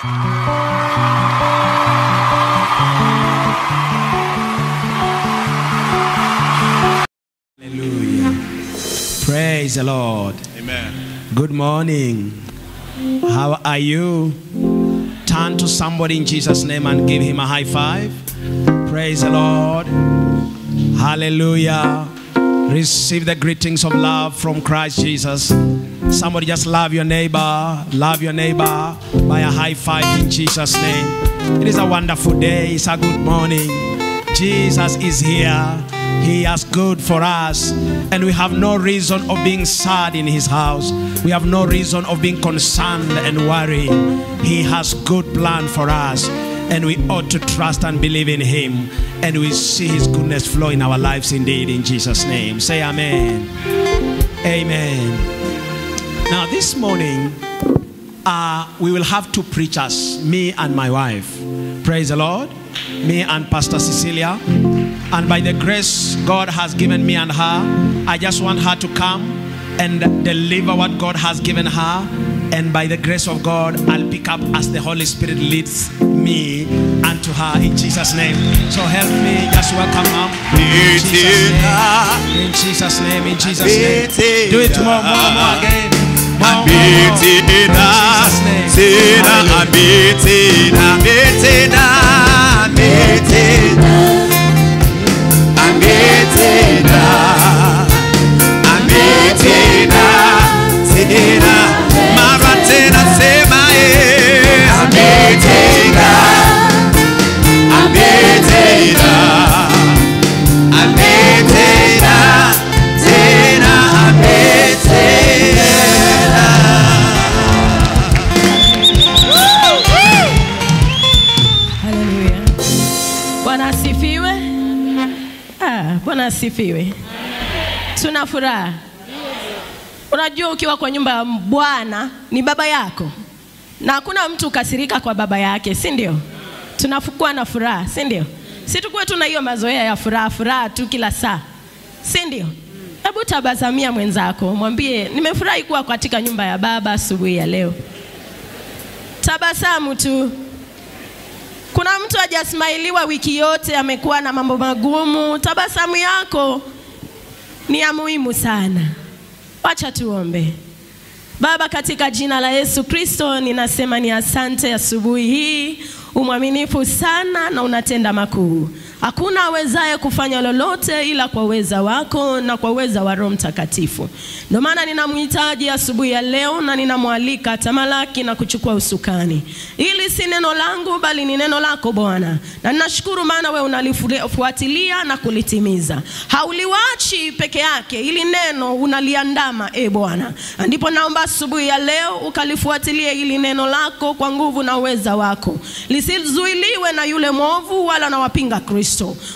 Hallelujah. Praise the Lord. Amen. Good morning. How are you? Turn to somebody in Jesus' name and give him a high five. Praise the Lord. Hallelujah. Receive the greetings of love from Christ Jesus. Somebody just love your neighbor. Love your neighbor by a high five in Jesus' name. It is a wonderful day. It's a good morning. Jesus is here. He has good for us, and we have no reason of being sad in His house. We have no reason of being concerned and worried. He has good plan for us, and we ought to trust and believe in Him, and we see His goodness flow in our lives indeed. In Jesus' name, say Amen. Amen. Now, this morning, uh, we will have two preachers, me and my wife. Praise the Lord. Me and Pastor Cecilia. And by the grace God has given me and her, I just want her to come and deliver what God has given her. And by the grace of God, I'll pick up as the Holy Spirit leads me and to her in Jesus' name. So help me, just welcome her. In Jesus' name, in Jesus' name, in Jesus' name. Do it more, more, more again. More, more, more. In Jesus' name. Sina, Hallelujah. Ah, asifiwe. Tuna furaha. Unajua ukiwa kwa nyumba ya Bwana ni baba yako. Na hakuna mtu ukasirika kwa baba yake, si ndio? Tunakuwa na furaha, si ndio? Si tukuwe tuna hiyo mazoea ya furaha furaha tu kila saa. Si ndio? Hebu tabasamia mwenzako, mwambie nimefurahi kuwa katika nyumba ya baba asubuhi ya leo. Tabasamu tu. Kuna mtu hajasmailiwa wiki yote, amekuwa na mambo magumu. Tabasamu yako ni ya muhimu sana. Wacha tuombe. Baba, katika jina la Yesu Kristo, ninasema ni asante asubuhi hii. Umwaminifu sana na unatenda makuu. Hakuna awezaye kufanya lolote ila kwa uweza wako na kwa uweza wa Roho Mtakatifu. Ndio maana ninamhitaji asubuhi ya leo na ninamwalika tamalaki na kuchukua usukani. Ili si neno langu bali ni neno lako Bwana. Na ninashukuru maana wewe unalifuatilia na kulitimiza. Hauliwachi peke yake, ili neno unaliandama e Bwana. Ndipo naomba asubuhi ya leo ukalifuatilie ili neno lako kwa nguvu na uweza wako. Lisizuiliwe na yule mwovu wala na wapinga Kristo.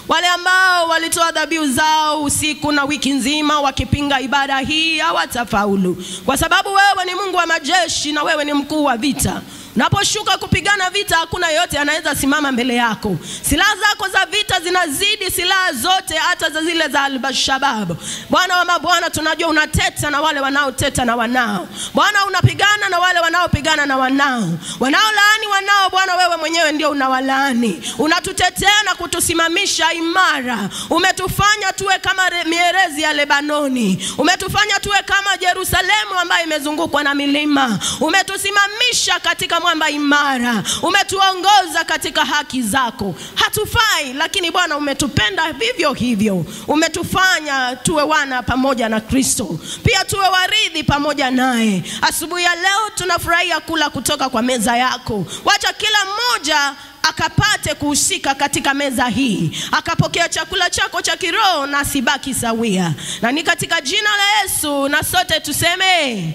Wale ambao walitoa dhabihu zao usiku na wiki nzima wakipinga ibada hii hawatafaulu. Kwa sababu wewe ni Mungu wa majeshi na wewe ni mkuu wa vita. Unaposhuka kupigana vita, hakuna yeyote anaweza simama mbele yako. Silaha zako za vita zinazidi silaha zote, hata za zile za Al-Shabab. Bwana wa mabwana, tunajua unateta na wale wanaoteta na wanao. Bwana, unapigana na wale wanaopigana na wanao, wanaolaani wanao. Bwana, wewe mwenyewe ndio unawalaani, unatutetea na kutusimamisha imara. Umetufanya tuwe kama mierezi ya Lebanoni, umetufanya tuwe kama Yerusalemu ambayo imezungukwa na milima, umetusimamisha katika mwamba imara, umetuongoza katika haki zako. Hatufai, lakini Bwana umetupenda vivyo hivyo, umetufanya tuwe wana pamoja na Kristo, pia tuwe warithi pamoja naye. Asubuhi ya leo tunafurahia kula kutoka kwa meza yako. Wacha kila mmoja akapate kuhusika katika meza hii, akapokea chakula chako cha kiroho na sibaki sawia, na ni katika jina la Yesu, na sote tuseme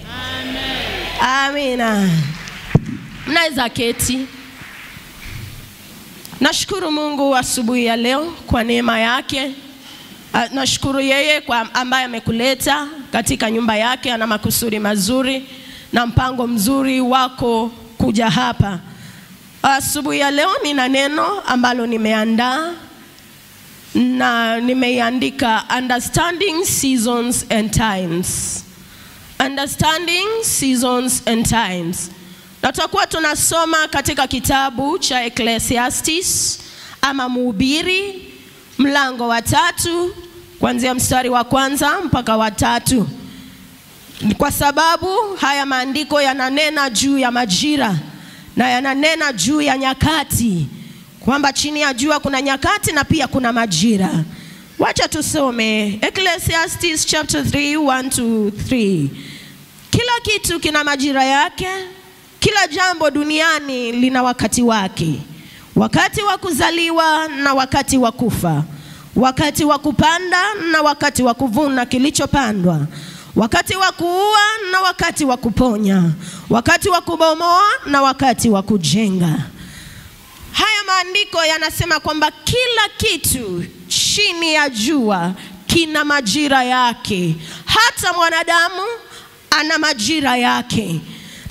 amina. Mnaweza keti. Nashukuru Mungu asubuhi ya leo kwa neema yake. Ah, Nashukuru yeye kwa ambaye amekuleta katika nyumba yake, ana makusudi mazuri na mpango mzuri wako kuja hapa. Asubuhi ya leo nina neno ambalo nimeandaa na nimeiandika understanding seasons and times. Understanding seasons and times. Na tutakuwa tunasoma katika kitabu cha Ecclesiastes ama Mhubiri mlango wa tatu kuanzia mstari wa kwanza mpaka wa tatu kwa sababu haya maandiko yananena juu ya majira na yananena juu ya nyakati, kwamba chini ya jua kuna nyakati na pia kuna majira. Wacha tusome Ecclesiastes chapter 3 1 to 3. Kila kitu kina majira yake, kila jambo duniani lina wakati wake, wakati wa kuzaliwa na wakati wa kufa, wakati wa kupanda na wakati wa kuvuna kilichopandwa. Wakati wa kuua na wakati wa kuponya, wakati wa kubomoa na wakati wa kujenga. Haya maandiko yanasema kwamba kila kitu chini ya jua kina majira yake, hata mwanadamu ana majira yake.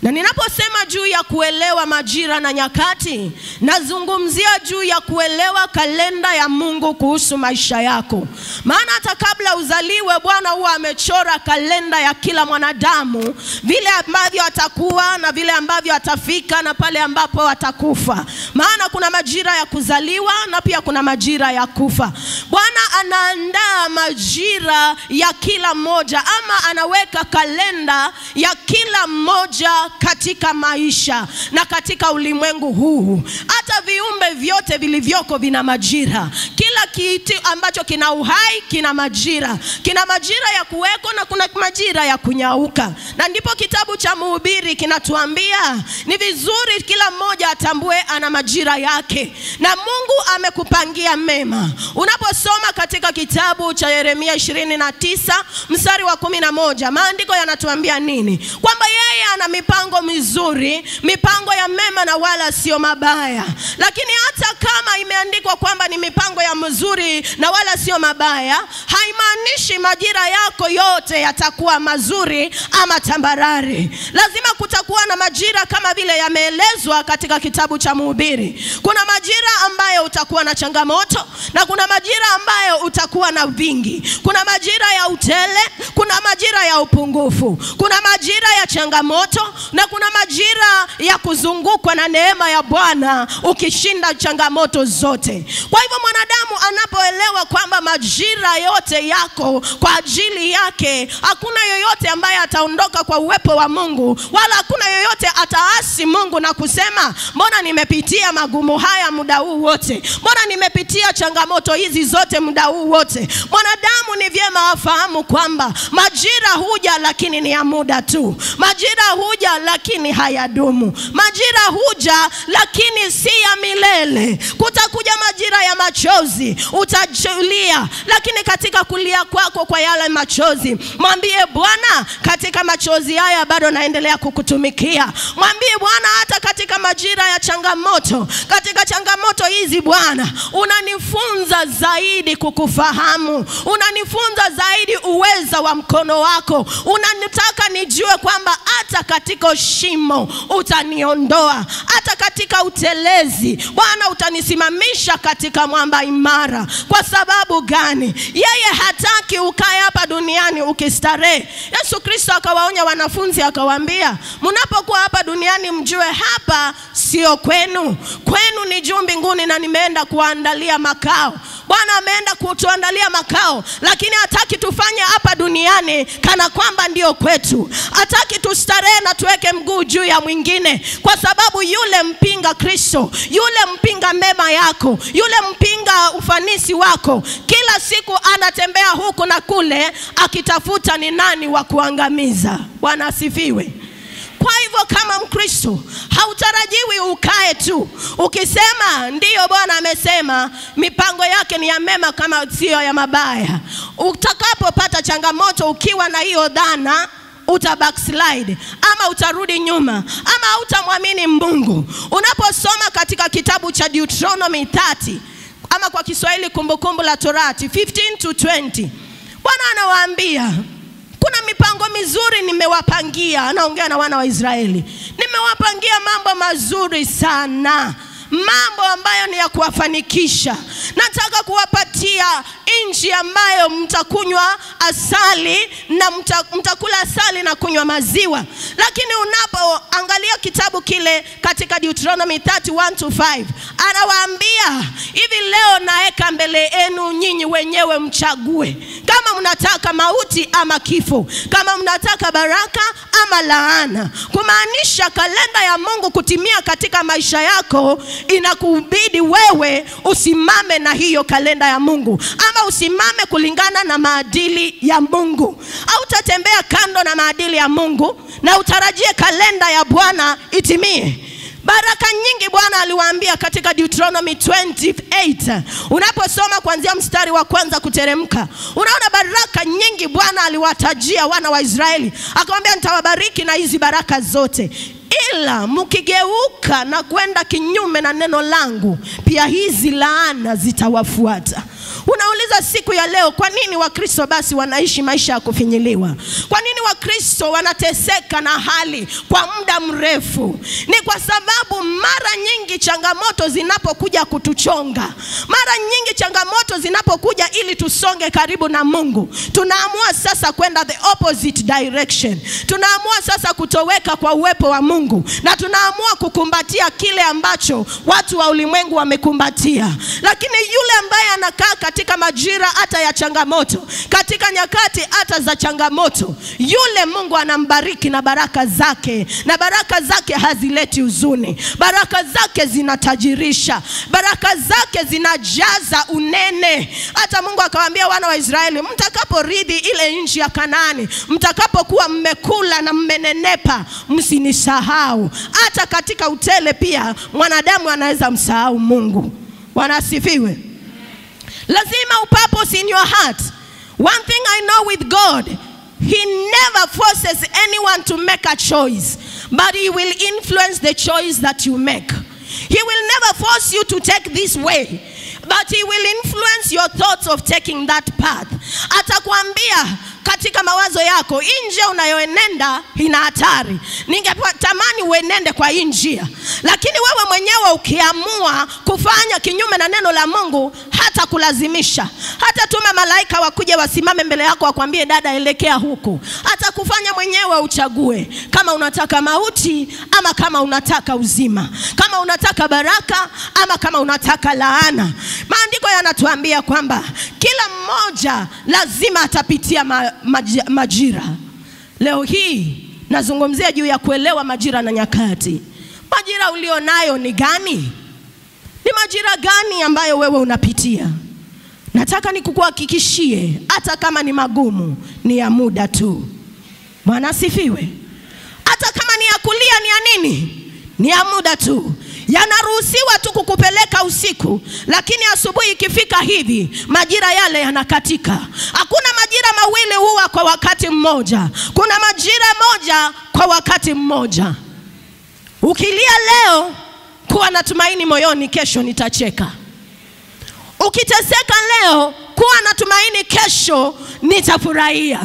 Na ninaposema juu ya kuelewa majira na nyakati, nazungumzia juu ya kuelewa kalenda ya Mungu kuhusu maisha yako. Maana hata kabla uzaliwe, Bwana huwa amechora kalenda ya kila mwanadamu, vile ambavyo atakuwa na vile ambavyo atafika na pale ambapo atakufa. Maana kuna majira ya kuzaliwa na pia kuna majira ya kufa. Bwana anaandaa majira ya kila mmoja, ama anaweka kalenda ya kila mmoja katika maisha na katika ulimwengu huu. Hata viumbe vyote vilivyoko vina majira. Kila kitu ambacho kina uhai kina majira, kina majira ya kuweko na kuna majira ya kunyauka, na ndipo kitabu cha Mhubiri kinatuambia ni vizuri kila mmoja atambue ana majira yake, na Mungu amekupangia mema. Unaposoma katika kitabu cha Yeremia 29 mstari wa kumi na moja maandiko yanatuambia nini? Kwamba yeye ana mipango mizuri, mipango ya mema na wala sio mabaya. Lakini hata kama imeandikwa kwamba ni mipango ya mzuri na wala sio mabaya, haimaanishi majira yako yote yatakuwa mazuri ama tambarare. Lazima kutakuwa na majira kama vile yameelezwa katika kitabu cha Mhubiri. Kuna majira ambayo utakuwa na changamoto na kuna majira ambayo utakuwa na vingi. Kuna majira ya utele, kuna majira ya upungufu, kuna majira ya changamoto na kuna majira ya kuzungukwa na neema ya Bwana ukishinda changamoto zote. Kwa hivyo mwanadamu anapoelewa kwamba majira yote yako kwa ajili yake, hakuna yoyote ambaye ataondoka kwa uwepo wa Mungu, wala hakuna yoyote ataasi Mungu na kusema mbona nimepitia magumu haya muda huu wote, mbona nimepitia changamoto hizi zote muda huu wote. Mwanadamu ni vyema afahamu kwamba majira huja, lakini ni ya muda tu. Majira huja, lakini hayadumu. Majira huja, lakini si ya milele. Kutakuja majira ya machozi, utajulia, lakini katika kulia kwako kwa yale machozi, mwambie Bwana, katika machozi haya bado naendelea kukutumikia. Mwambie Bwana, hata katika majira ya changamoto, katika changamoto hizi Bwana, unanifunza zaidi kukufahamu, unanifunza zaidi uweza wa mkono wako, unanitaka nijue kwamba hata katika shimo utaniondoa, hata katika utelezi Bwana utanisimamisha katika mwamba imara. Kwa sababu gani? Yeye hataki ukae hapa duniani ukistarehe. Yesu Kristo akawaonya wanafunzi akawaambia, mnapokuwa hapa duniani mjue hapa sio kwenu, kwenu ni juu mbinguni, na nimeenda kuandalia makao. Bwana ameenda kutuandalia makao, lakini hataki tufanye hapa duniani kana kwamba ndio kwetu. Hataki tustarehe na tuweke mguu juu ya mwingine, kwa sababu yule mpinga Kristo, yule mpinga mema yako, yule mpinga ufanisi wako, kila siku anatembea huku na kule akitafuta ni nani wa kuangamiza. Bwana asifiwe. Kwa hivyo kama Mkristo hautarajiwi ukae tu ukisema ndiyo Bwana amesema, mipango yake ni ya mema kama sio ya mabaya. Utakapopata changamoto ukiwa na hiyo dhana uta backslide ama utarudi nyuma ama hautamwamini Mungu. Unaposoma katika kitabu cha Deuteronomy 30 ama kwa Kiswahili Kumbukumbu la Torati 15 to 20, Bwana anawaambia kuna mipango mizuri nimewapangia. Anaongea na wana wa Israeli, nimewapangia mambo mazuri sana, mambo ambayo ni ya kuwafanikisha. Nataka kuwapatia nchi ambayo mtakunywa asali na mta, mtakula asali na kunywa maziwa. Lakini unapoangalia kitabu kile katika Deuteronomy 31 to 5 anawaambia hivi, leo naweka mbele yenu nyinyi wenyewe mchague kama mnataka mauti ama kifo, kama mnataka baraka ama laana. Kumaanisha kalenda ya Mungu kutimia katika maisha yako, inakubidi wewe usimame na hiyo kalenda ya Mungu, ama usimame kulingana na maadili ya Mungu. Hautatembea kando na maadili ya Mungu na utarajie kalenda ya Bwana itimie. Baraka nyingi Bwana aliwaambia katika Deuteronomy 28. Unaposoma kuanzia mstari wa kwanza kuteremka, unaona baraka nyingi Bwana aliwatajia wana wa Israeli, akamwambia nitawabariki na hizi baraka zote, ila mkigeuka na kwenda kinyume na neno langu, pia hizi laana zitawafuata. Unauliza siku ya leo, kwa nini Wakristo basi wanaishi maisha ya kufinyiliwa? Kwa nini Wakristo wanateseka na hali kwa muda mrefu? Ni kwa sababu mara nyingi changamoto zinapokuja kutuchonga, mara nyingi changamoto zinapokuja ili tusonge karibu na Mungu, tunaamua sasa kwenda the opposite direction. Tunaamua sasa kutoweka kwa uwepo wa Mungu na tunaamua kukumbatia kile ambacho watu wa ulimwengu wamekumbatia, lakini yule ambaye anakaa katika majira hata ya changamoto, katika nyakati hata za changamoto, yule Mungu anambariki na baraka zake, na baraka zake hazileti huzuni, baraka zake zinatajirisha, baraka zake zinajaza unene. Hata Mungu akawaambia wana wa Israeli, mtakaporidhi ile nchi ya Kanaani, mtakapokuwa mmekula na mmenenepa, msinisahau. Hata katika utele pia mwanadamu anaweza msahau Mungu. Bwana asifiwe. Lazima upurpose in your heart. One thing I know with God, He never forces anyone to make a choice, but He will influence the choice that you make. He will never force you to take this way, but He will influence your thoughts of taking that path. Atakwambia katika mawazo yako, hii njia unayoenenda ina hatari, ningetamani uenende kwa hii njia, lakini wewe mwenyewe ukiamua kufanya kinyume na neno la Mungu, hata kulazimisha, hata tuma malaika wakuje wasimame mbele yako wakwambie, dada, elekea huku, hata kufanya mwenyewe uchague kama unataka mauti ama kama unataka uzima, kama unataka baraka ama kama unataka laana. Maandiko yanatuambia kwamba kila mmoja lazima atapitia ma, maji- majira. Leo hii nazungumzia juu ya kuelewa majira na nyakati. Majira ulionayo ni gani? Ni majira gani ambayo wewe unapitia? Nataka nikukuhakikishie, hata kama ni magumu, ni ya muda tu. Bwana asifiwe. Hata kama ni ya kulia, ni ya nini? Ni ya muda tu. Yanaruhusiwa tu kukupeleka usiku, lakini asubuhi ikifika hivi, majira yale yanakatika. Hakuna majira mawili huwa kwa wakati mmoja, kuna majira moja kwa wakati mmoja. Ukilia leo, kuwa na tumaini moyoni, kesho nitacheka. Ukiteseka leo, kuwa na tumaini, kesho nitafurahia.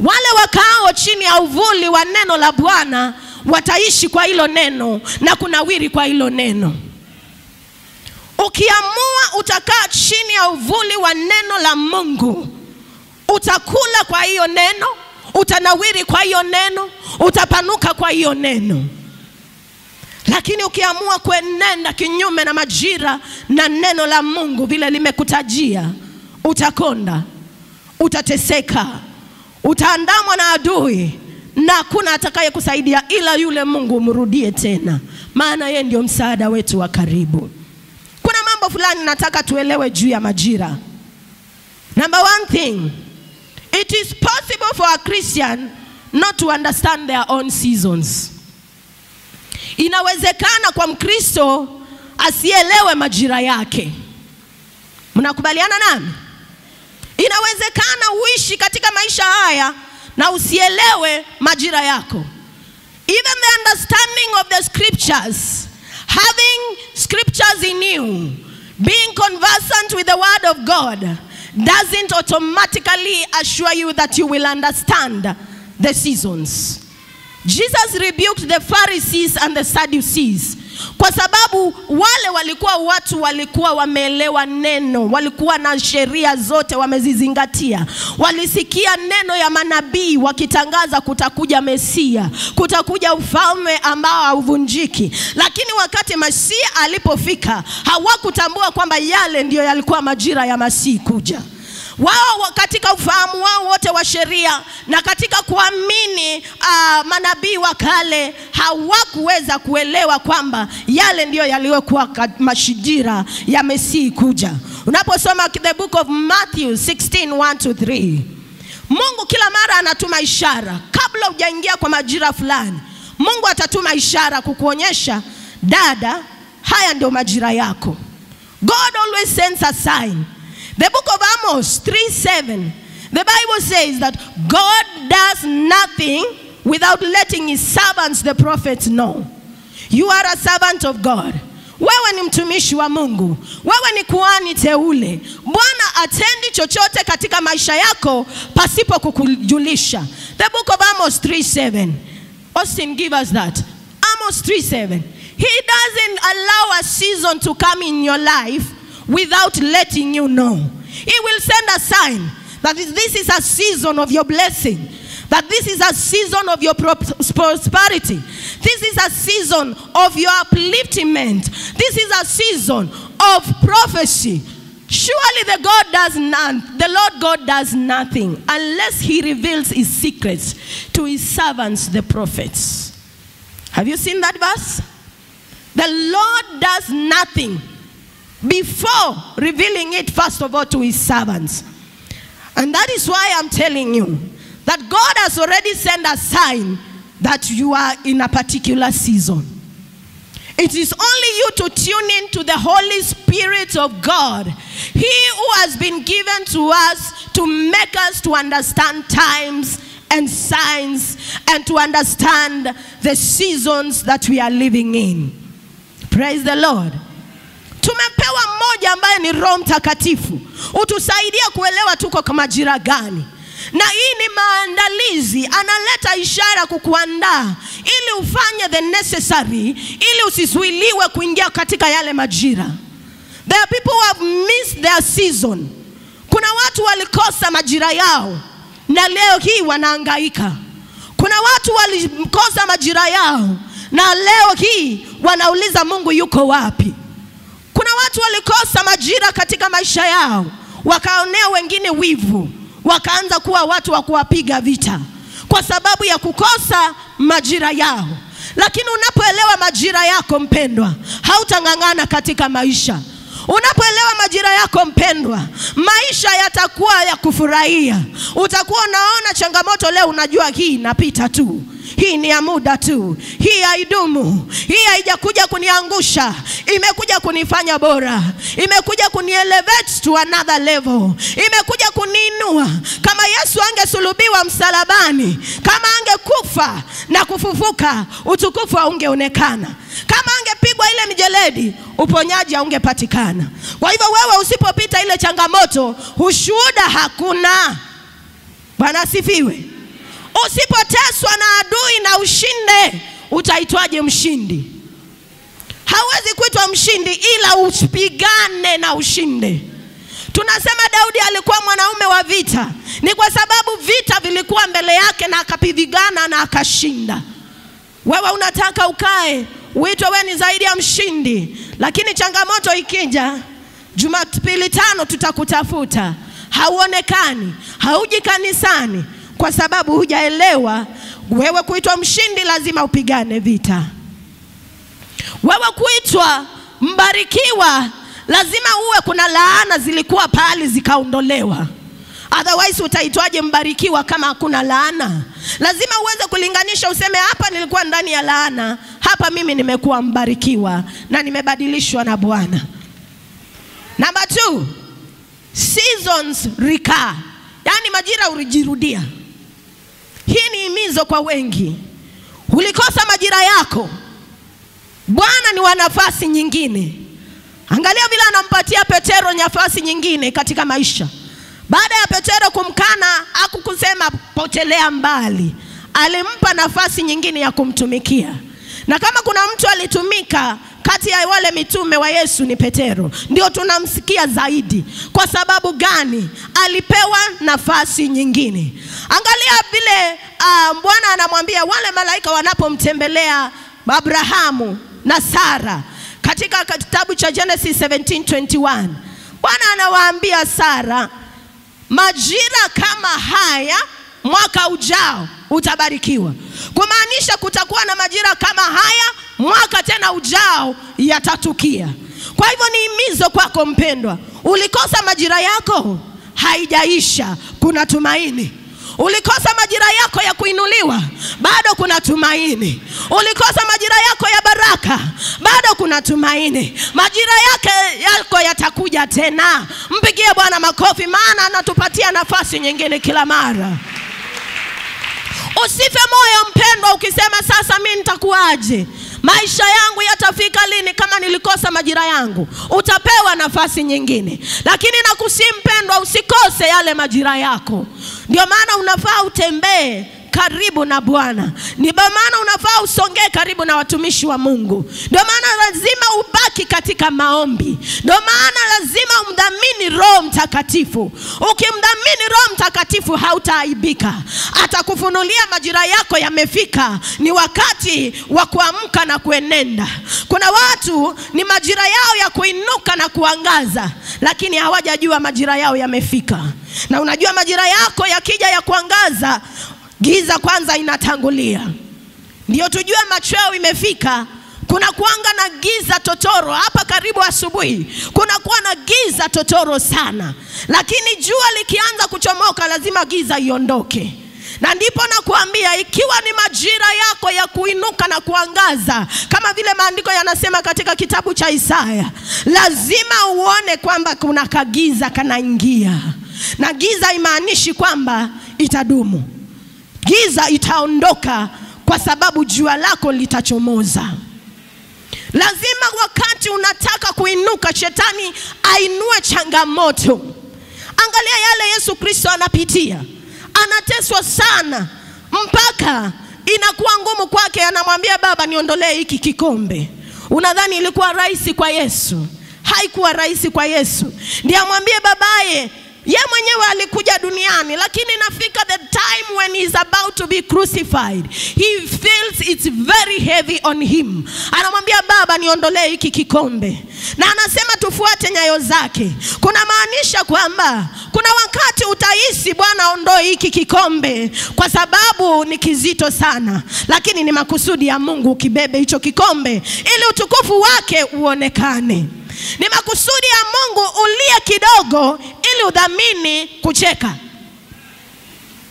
Wale wakaao chini ya uvuli wa neno la Bwana wataishi kwa hilo neno na kunawiri kwa hilo neno. Ukiamua utakaa chini ya uvuli wa neno la Mungu, utakula kwa hiyo neno, utanawiri kwa hiyo neno, utapanuka kwa hiyo neno. Lakini ukiamua kuenenda kinyume na majira na neno la Mungu vile limekutajia, utakonda, utateseka, utaandamwa na adui na hakuna atakayekusaidia ila yule Mungu umrudie tena, maana yeye ndio msaada wetu wa karibu. Kuna mambo fulani nataka tuelewe juu ya majira. Number one thing, it is possible for a Christian not to understand their own seasons. Inawezekana kwa Mkristo asielewe majira yake. Mnakubaliana nami? Inawezekana uishi katika maisha haya na usielewe majira yako. Even the understanding of the scriptures, having scriptures in you, being conversant with the word of God, doesn't automatically assure you that you will understand the seasons. Jesus rebuked the Pharisees and the Sadducees kwa sababu wale walikuwa watu walikuwa wameelewa neno, walikuwa na sheria zote wamezizingatia, walisikia neno ya manabii wakitangaza kutakuja Mesia, kutakuja ufalme ambao hauvunjiki. Lakini wakati Masia alipofika, hawakutambua kwamba yale ndiyo yalikuwa majira ya Masihi kuja wao katika ufahamu wao wote wa sheria na katika kuamini uh, manabii wa kale hawakuweza kuelewa kwamba yale ndiyo yaliyokuwa mashijira ya Mesihi kuja. Unaposoma the book of Matthew 16 1 to 3 Mungu kila mara anatuma ishara kabla hujaingia kwa majira fulani. Mungu atatuma ishara kukuonyesha, dada, haya ndio majira yako. God always sends a sign. The book of Amos 3 7, the Bible says that God does nothing without letting his servants, the prophets, know. You are a servant of God. Wewe ni mtumishi wa Mungu, wewe ni kuhani teule. Bwana atendi chochote katika maisha yako pasipo kukujulisha. The book of Amos 3:7. Austin, give us that. Amos 3:7. He doesn't allow a season to come in your life without letting you know. He will send a sign that this is a season of your blessing that this is a season of your prosperity. This is a season of your upliftment. This is a season of prophecy. Surely the God does none, the Lord God does nothing unless he reveals his secrets to his servants the prophets. Have you seen that verse? The Lord does nothing before revealing it first of all to his servants. And that is why I'm telling you that God has already sent a sign that you are in a particular season. It is only you to tune in to the Holy Spirit of God. He who has been given to us to make us to understand times and signs and to understand the seasons that we are living in. Praise the Lord. Tumepewa mmoja ambaye ni Roho Mtakatifu, utusaidia kuelewa tuko kwa majira gani, na hii ni maandalizi. Analeta ishara kukuandaa ili ufanye the necessary, ili usizuiliwe kuingia katika yale majira. There are people who have missed their season. Kuna watu walikosa majira yao na leo hii wanaangaika. Kuna watu walikosa majira yao na leo hii wanauliza Mungu yuko wapi? Watu walikosa majira katika maisha yao, wakaonea wengine wivu, wakaanza kuwa watu wa kuwapiga vita kwa sababu ya kukosa majira yao. Lakini unapoelewa majira yako mpendwa, hautang'ang'ana katika maisha. Unapoelewa majira yako mpendwa, maisha yatakuwa ya kufurahia. Utakuwa unaona changamoto leo, unajua hii inapita tu, hii ni ya muda tu, hii haidumu, hii haijakuja kuniangusha, imekuja kunifanya bora, imekuja kunielevate to another level, imekuja kuniinua. Kama Yesu angesulubiwa msalabani, kama angekufa na kufufuka, utukufu haungeonekana. Kama angepigwa ile mijeledi, uponyaji haungepatikana. Kwa hivyo wewe usipopita ile changamoto, ushuhuda hakuna. Bwana asifiwe. Usipoteswa na adui na ushinde, utaitwaje mshindi? Hauwezi kuitwa mshindi ila upigane na ushinde. Tunasema Daudi alikuwa mwanaume wa vita, ni kwa sababu vita vilikuwa mbele yake na akapigana na akashinda. Wewe unataka ukae uitwe wewe ni zaidi ya mshindi, lakini changamoto ikija, Jumapili tano tutakutafuta, hauonekani, hauji kanisani, kwa sababu hujaelewa wewe kuitwa mshindi lazima upigane vita. Wewe kuitwa mbarikiwa lazima uwe kuna laana zilikuwa pahali zikaondolewa. Otherwise utaitwaje mbarikiwa kama hakuna laana? Lazima uweze kulinganisha, useme hapa nilikuwa ndani ya laana, hapa mimi nimekuwa mbarikiwa na nimebadilishwa na Bwana. Number two, seasons recur, yaani majira hujirudia. Hii ni himizo kwa wengi. Ulikosa majira yako, Bwana ni wa nafasi nyingine. Angalia vile anampatia Petero nafasi nyingine katika maisha. Baada ya Petero kumkana, hakukusema potelea mbali, alimpa nafasi nyingine ya kumtumikia. Na kama kuna mtu alitumika kati ya wale mitume wa Yesu ni Petero, ndio tunamsikia zaidi. Kwa sababu gani? Alipewa nafasi nyingine. Angalia vile uh, Bwana anamwambia wale malaika wanapomtembelea Abrahamu na Sara katika kitabu cha Genesis 17:21 Bwana anawaambia Sara, majira kama haya mwaka ujao utabarikiwa, kumaanisha kutakuwa na majira kama haya mwaka tena ujao yatatukia. Kwa hivyo ni himizo kwako mpendwa, ulikosa majira yako haijaisha, kuna tumaini. Ulikosa majira yako ya kuinuliwa, bado kuna tumaini. Ulikosa majira yako ya baraka, bado kuna tumaini. Majira yake yako yatakuja tena. Mpigie Bwana makofi, maana anatupatia nafasi nyingine kila mara. Usife moyo mpendwa, ukisema sasa mi nitakuwaje? Maisha yangu yatafika lini kama nilikosa majira yangu? Utapewa nafasi nyingine, lakini na mpendwa, usikose yale majira yako. Ndio maana unafaa utembee karibu na Bwana. Ndio maana unafaa usongee karibu na watumishi wa Mungu. Ndio maana lazima ubaki katika maombi. Ndio maana lazima umdhamini Roho Mtakatifu. Ukimdhamini Roho Mtakatifu hautaaibika, atakufunulia majira yako yamefika, ni wakati wa kuamka na kuenenda. Kuna watu ni majira yao ya kuinuka na kuangaza, lakini hawajajua majira yao yamefika. Na unajua majira yako yakija ya kuangaza giza kwanza inatangulia, ndio tujue machweo imefika. Kuna kuanga na giza totoro hapa karibu asubuhi, kuna kuwa na giza totoro sana, lakini jua likianza kuchomoka lazima giza iondoke. Na ndipo nakuambia, ikiwa ni majira yako ya kuinuka na kuangaza, kama vile maandiko yanasema katika kitabu cha Isaya, lazima uone kwamba kuna kagiza kanaingia, na giza imaanishi kwamba itadumu giza itaondoka kwa sababu jua lako litachomoza. Lazima wakati unataka kuinuka, shetani ainue changamoto. Angalia yale Yesu Kristo anapitia, anateswa sana mpaka inakuwa ngumu kwake. Anamwambia Baba, niondolee hiki kikombe. Unadhani ilikuwa rahisi kwa Yesu? Haikuwa rahisi kwa Yesu. Ndiye amwambie babaye ye mwenyewe alikuja duniani lakini inafika the when he's about to be crucified he feels it's very heavy on him. Anamwambia baba niondolee hiki kikombe. Na anasema tufuate nyayo zake. Kuna maanisha kwamba kuna wakati utahisi bwana ondoe hiki kikombe kwa sababu ni kizito sana. Lakini ni makusudi ya mungu ukibebe hicho kikombe ili utukufu wake uonekane. Ni makusudi ya Mungu ulie kidogo ili udhamini kucheka.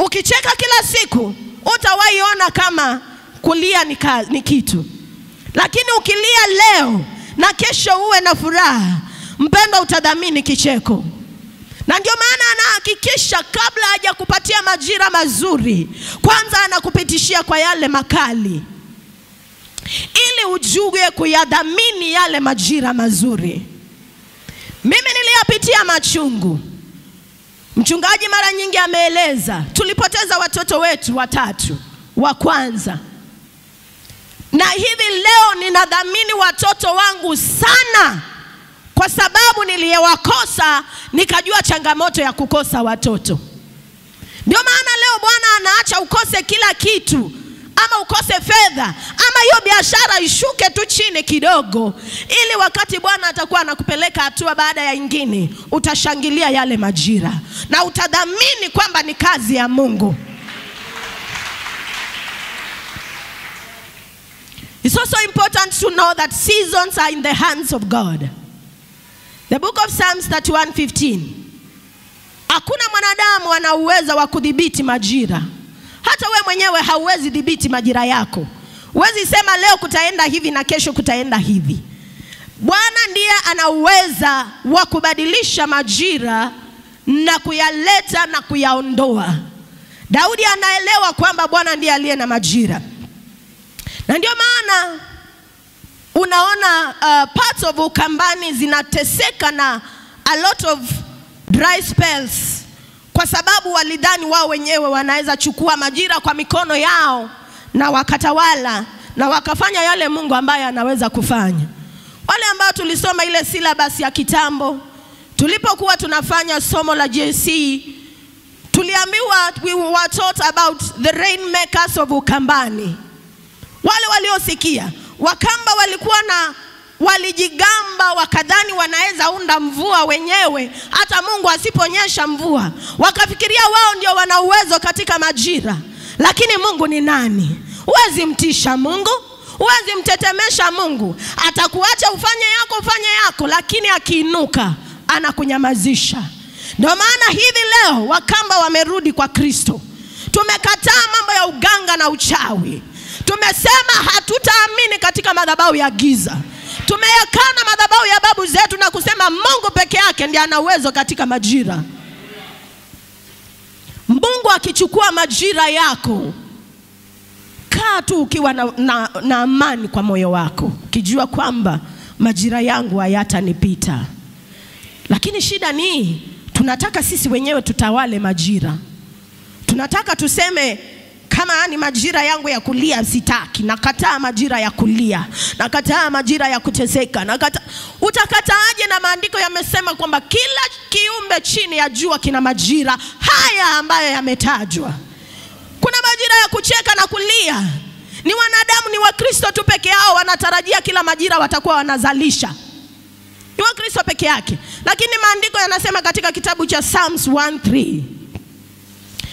Ukicheka kila siku utawaiona kama kulia ni, ka, ni kitu, lakini ukilia leo na kesho uwe na furaha, mpendwa, utadhamini kicheko. Na ndio maana anahakikisha kabla hajakupatia majira mazuri, kwanza anakupitishia kwa yale makali ili ujue kuyadhamini yale majira mazuri. Mimi niliyapitia machungu. Mchungaji mara nyingi ameeleza, tulipoteza watoto wetu watatu wa kwanza, na hivi leo ninadhamini watoto wangu sana, kwa sababu niliyewakosa nikajua changamoto ya kukosa watoto. Ndio maana leo Bwana anaacha ukose kila kitu ama ukose fedha ama hiyo biashara ishuke tu chini kidogo, ili wakati Bwana atakuwa anakupeleka hatua baada ya ingine, utashangilia yale majira na utadhamini kwamba ni kazi ya Mungu. It's also important to know that seasons are in the hands of God. The book of Psalms 31:15. Hakuna mwanadamu ana uwezo wa kudhibiti majira. Hata we mwenyewe hauwezi dhibiti majira yako. Huwezi sema leo kutaenda hivi na kesho kutaenda hivi. Bwana ndiye ana uweza wa kubadilisha majira na kuyaleta na kuyaondoa. Daudi anaelewa kwamba Bwana ndiye aliye na majira, na ndio maana unaona uh, parts of Ukambani zinateseka na a lot of dry spells kwa sababu walidhani wao wenyewe wanaweza chukua majira kwa mikono yao na wakatawala na wakafanya yale Mungu ambaye anaweza kufanya. Wale ambao tulisoma ile syllabus ya kitambo, tulipokuwa tunafanya somo la JC, tuliambiwa we were taught about the rainmakers of Ukambani. Wale waliosikia Wakamba walikuwa na walijigamba wakadhani wanaweza unda mvua wenyewe, hata Mungu asiponyesha mvua, wakafikiria wao ndio wana uwezo katika majira. Lakini Mungu ni nani? Huwezi mtisha Mungu, huwezi mtetemesha Mungu. Atakuacha ufanye yako, ufanye yako, lakini akiinuka anakunyamazisha. Ndio maana hivi leo Wakamba wamerudi kwa Kristo. Tumekataa mambo ya uganga na uchawi. Tumesema hatutaamini katika madhabahu ya giza. Tumeyakana madhabahu ya babu zetu na kusema Mungu peke yake ndiye ana uwezo katika majira. Mungu akichukua majira yako, kaa tu ukiwa na, na, na amani kwa moyo wako, ukijua kwamba majira yangu hayatanipita. Lakini shida ni tunataka sisi wenyewe tutawale majira. Tunataka tuseme kama ni majira yangu ya kulia sitaki, nakataa majira ya kulia, nakataa majira ya kuteseka, nakata... Utakataaje na maandiko yamesema kwamba kila kiumbe chini ya jua kina majira haya ambayo yametajwa. Kuna majira ya kucheka na kulia. Ni wanadamu, ni Wakristo tu peke yao wanatarajia kila majira watakuwa wanazalisha. Ni Wakristo peke yake, lakini maandiko yanasema katika kitabu cha Psalms 1:3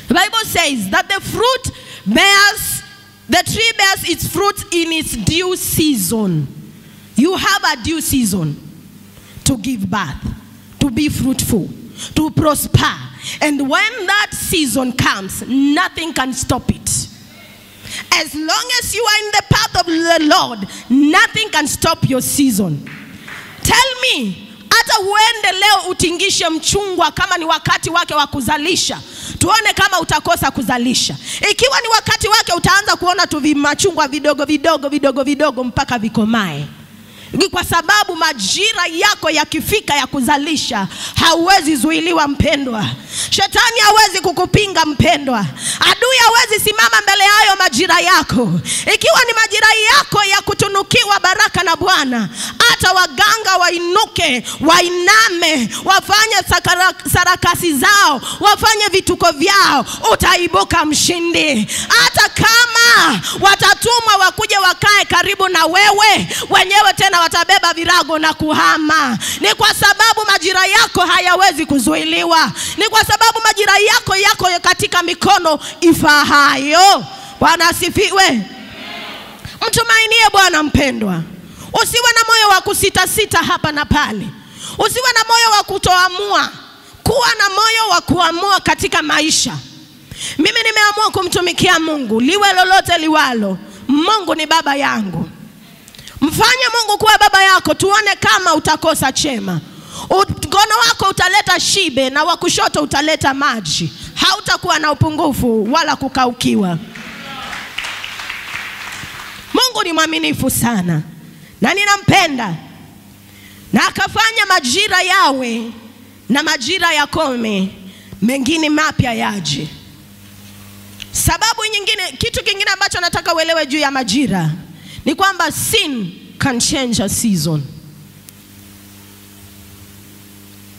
the Bible says that the fruit bears the tree bears its fruit in its due season. You have a due season to give birth, to be fruitful, to prosper. And when that season comes, nothing can stop it. As long as you are in the path of the Lord, nothing can stop your season. Tell me, hata uende leo utingishe mchungwa kama ni wakati wake wa kuzalisha, tuone kama utakosa kuzalisha. Ikiwa ni wakati wake, utaanza kuona tu vimachungwa vidogo vidogo vidogo vidogo mpaka vikomae kwa sababu majira yako yakifika ya kuzalisha, hauwezi zuiliwa mpendwa. Shetani hawezi kukupinga mpendwa, adui hawezi simama mbele yayo majira yako. Ikiwa ni majira yako ya kutunukiwa baraka na Bwana, hata waganga wainuke, wainame, wafanye sarakasi zao, wafanye vituko vyao, utaibuka mshindi. Hata kama watatumwa wakuje wakae karibu na wewe, wenyewe tena watabeba virago na kuhama. Ni kwa sababu majira yako hayawezi kuzuiliwa, ni kwa sababu majira yako yako katika mikono ifahayo. Bwana asifiwe. Mtumainie Bwana mpendwa, usiwe na moyo wa kusitasita hapa na pale, usiwe na moyo wa kutoamua. Kuwa na moyo wa kuamua katika maisha. Mimi nimeamua kumtumikia Mungu, liwe lolote liwalo. Mungu ni baba yangu. Mfanye Mungu kuwa baba yako, tuone kama utakosa chema. Mkono wako utaleta shibe na wa kushoto utaleta maji, hautakuwa na upungufu wala kukaukiwa. Mungu ni mwaminifu sana na ninampenda, na akafanya majira yawe na majira yakome, mengine mapya yaje. Sababu nyingine, kitu kingine ambacho nataka uelewe juu ya majira ni kwamba sin can change a season.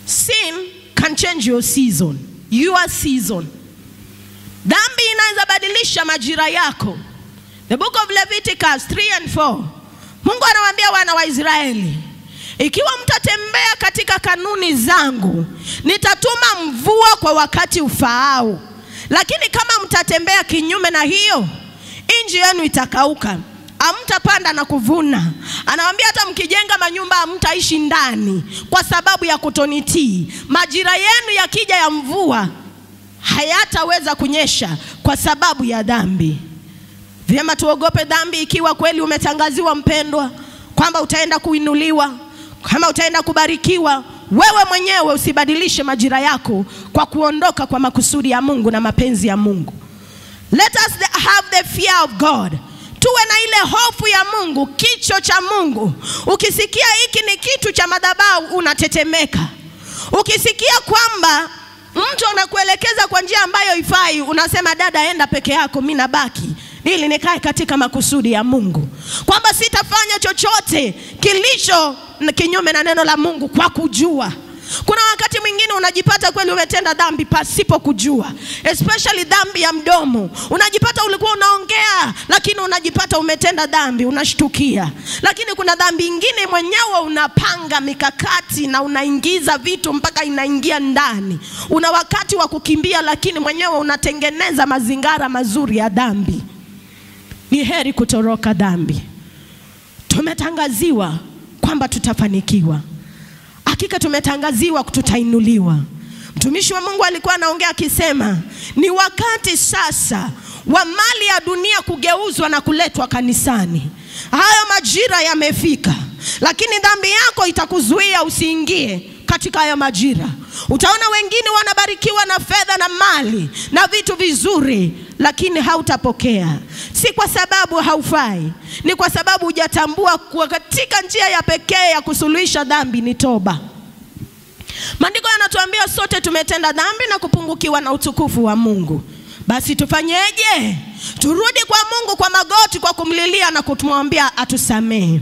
Sin can change your season, your season. Dhambi inaweza badilisha majira yako. The book of Leviticus 3 and 4. Mungu anawaambia wana wa Israeli, ikiwa mtatembea katika kanuni zangu, nitatuma mvua kwa wakati ufaao. Lakini kama mtatembea kinyume na hiyo, nchi yenu itakauka, hamtapanda na kuvuna. Anawambia hata mkijenga manyumba hamtaishi ndani kwa sababu ya kutonitii. Majira yenu yakija ya mvua hayataweza kunyesha kwa sababu ya dhambi. Vyema, tuogope dhambi ikiwa kweli umetangaziwa mpendwa, kwamba utaenda kuinuliwa, kama utaenda kubarikiwa. Wewe mwenyewe usibadilishe majira yako kwa kuondoka kwa makusudi ya Mungu na mapenzi ya Mungu. Let us have the fear of God. Tuwe na ile hofu ya Mungu, kicho cha Mungu. Ukisikia hiki ni kitu cha madhabahu, unatetemeka. Ukisikia kwamba mtu anakuelekeza kwa njia ambayo ifai, unasema dada, enda peke yako, mimi nabaki ili nikae katika makusudi ya Mungu, kwamba sitafanya chochote kilicho kinyume na neno la Mungu kwa kujua. Kuna wakati mwingine unajipata kweli umetenda dhambi pasipo kujua, especially dhambi ya mdomo. Unajipata ulikuwa unaongea, lakini unajipata umetenda dhambi, unashtukia. Lakini kuna dhambi ingine mwenyewe unapanga mikakati na unaingiza vitu mpaka inaingia ndani. Una wakati wa kukimbia, lakini mwenyewe unatengeneza mazingara mazuri ya dhambi. Ni heri kutoroka dhambi. Tumetangaziwa kwamba tutafanikiwa hakika tumetangaziwa tutainuliwa. Mtumishi wa Mungu alikuwa anaongea akisema, ni wakati sasa wa mali ya dunia kugeuzwa na kuletwa kanisani. Hayo majira yamefika, lakini dhambi yako itakuzuia usiingie katika haya majira. Utaona wengine wanabarikiwa na fedha na mali na vitu vizuri, lakini hautapokea. Si kwa sababu haufai, ni kwa sababu hujatambua kuwa katika njia ya pekee ya kusuluhisha dhambi ni toba. Maandiko yanatuambia sote tumetenda dhambi na kupungukiwa na utukufu wa Mungu. Basi tufanyeje? Turudi kwa Mungu kwa magoti, kwa kumlilia na kumwambia atusamehe.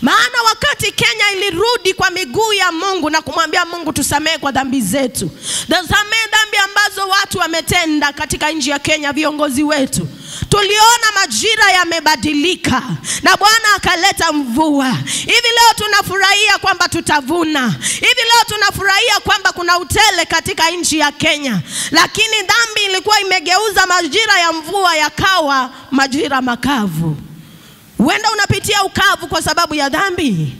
Maana wakati Kenya ilirudi kwa miguu ya Mungu na kumwambia Mungu tusamehe kwa dhambi zetu, tusamehe dhambi ambazo watu wametenda katika nchi ya Kenya, viongozi wetu, tuliona majira yamebadilika na Bwana akaleta mvua. Hivi leo tunafurahia kwamba tutavuna, hivi leo tunafurahia kwamba kuna utele katika nchi ya Kenya, lakini dhambi ilikuwa imegeuza majira ya mvua yakawa majira makavu. Huenda unapitia ukavu kwa sababu ya dhambi.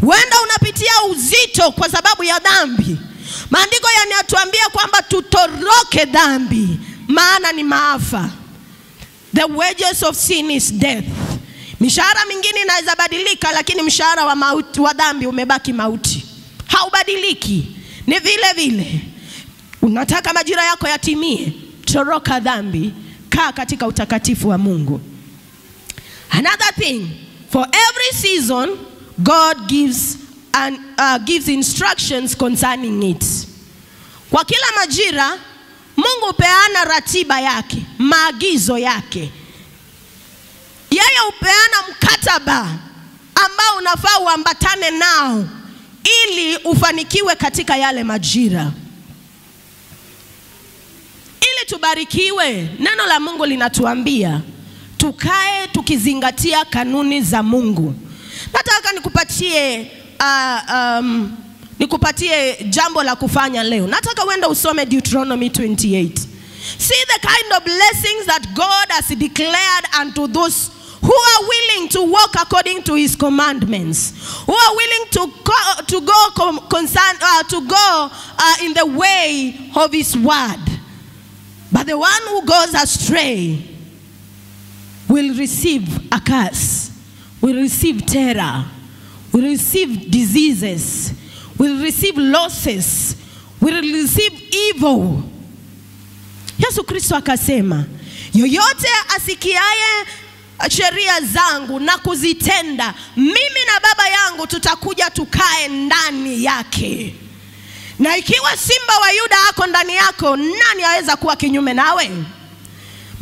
Huenda unapitia uzito kwa sababu ya dhambi. Maandiko yanatuambia kwamba tutoroke dhambi, maana ni maafa. The wages of sin is death. Mishahara mingine inaweza badilika, lakini mshahara wa, mauti, wa dhambi umebaki mauti, haubadiliki, ni vile vile. Unataka majira yako yatimie, toroka dhambi, kaa katika utakatifu wa Mungu. Another thing, for every season, God gives, and, uh, gives instructions concerning it. Kwa kila majira, Mungu hupeana ratiba yake, maagizo yake. Yeye upeana mkataba ambao unafaa uambatane nao ili ufanikiwe katika yale majira. Ili tubarikiwe, neno la Mungu linatuambia tukae tukizingatia kanuni za Mungu. Nataka nikupatie uh, um, nikupatie jambo la kufanya leo. Nataka uende usome Deuteronomy 28. See the kind of blessings that God has declared unto those who are willing to walk according to his commandments, who are willing to go, to go concern, uh, to go uh, in the way of his word. But the one who goes astray will receive a curse, will receive terror, will receive diseases, will receive losses, will receive evil. Yesu Kristo akasema, yoyote asikiaye sheria zangu na kuzitenda, mimi na Baba yangu tutakuja tukae ndani yake. Na ikiwa simba wa Yuda ako ndani yako, nani aweza kuwa kinyume nawe?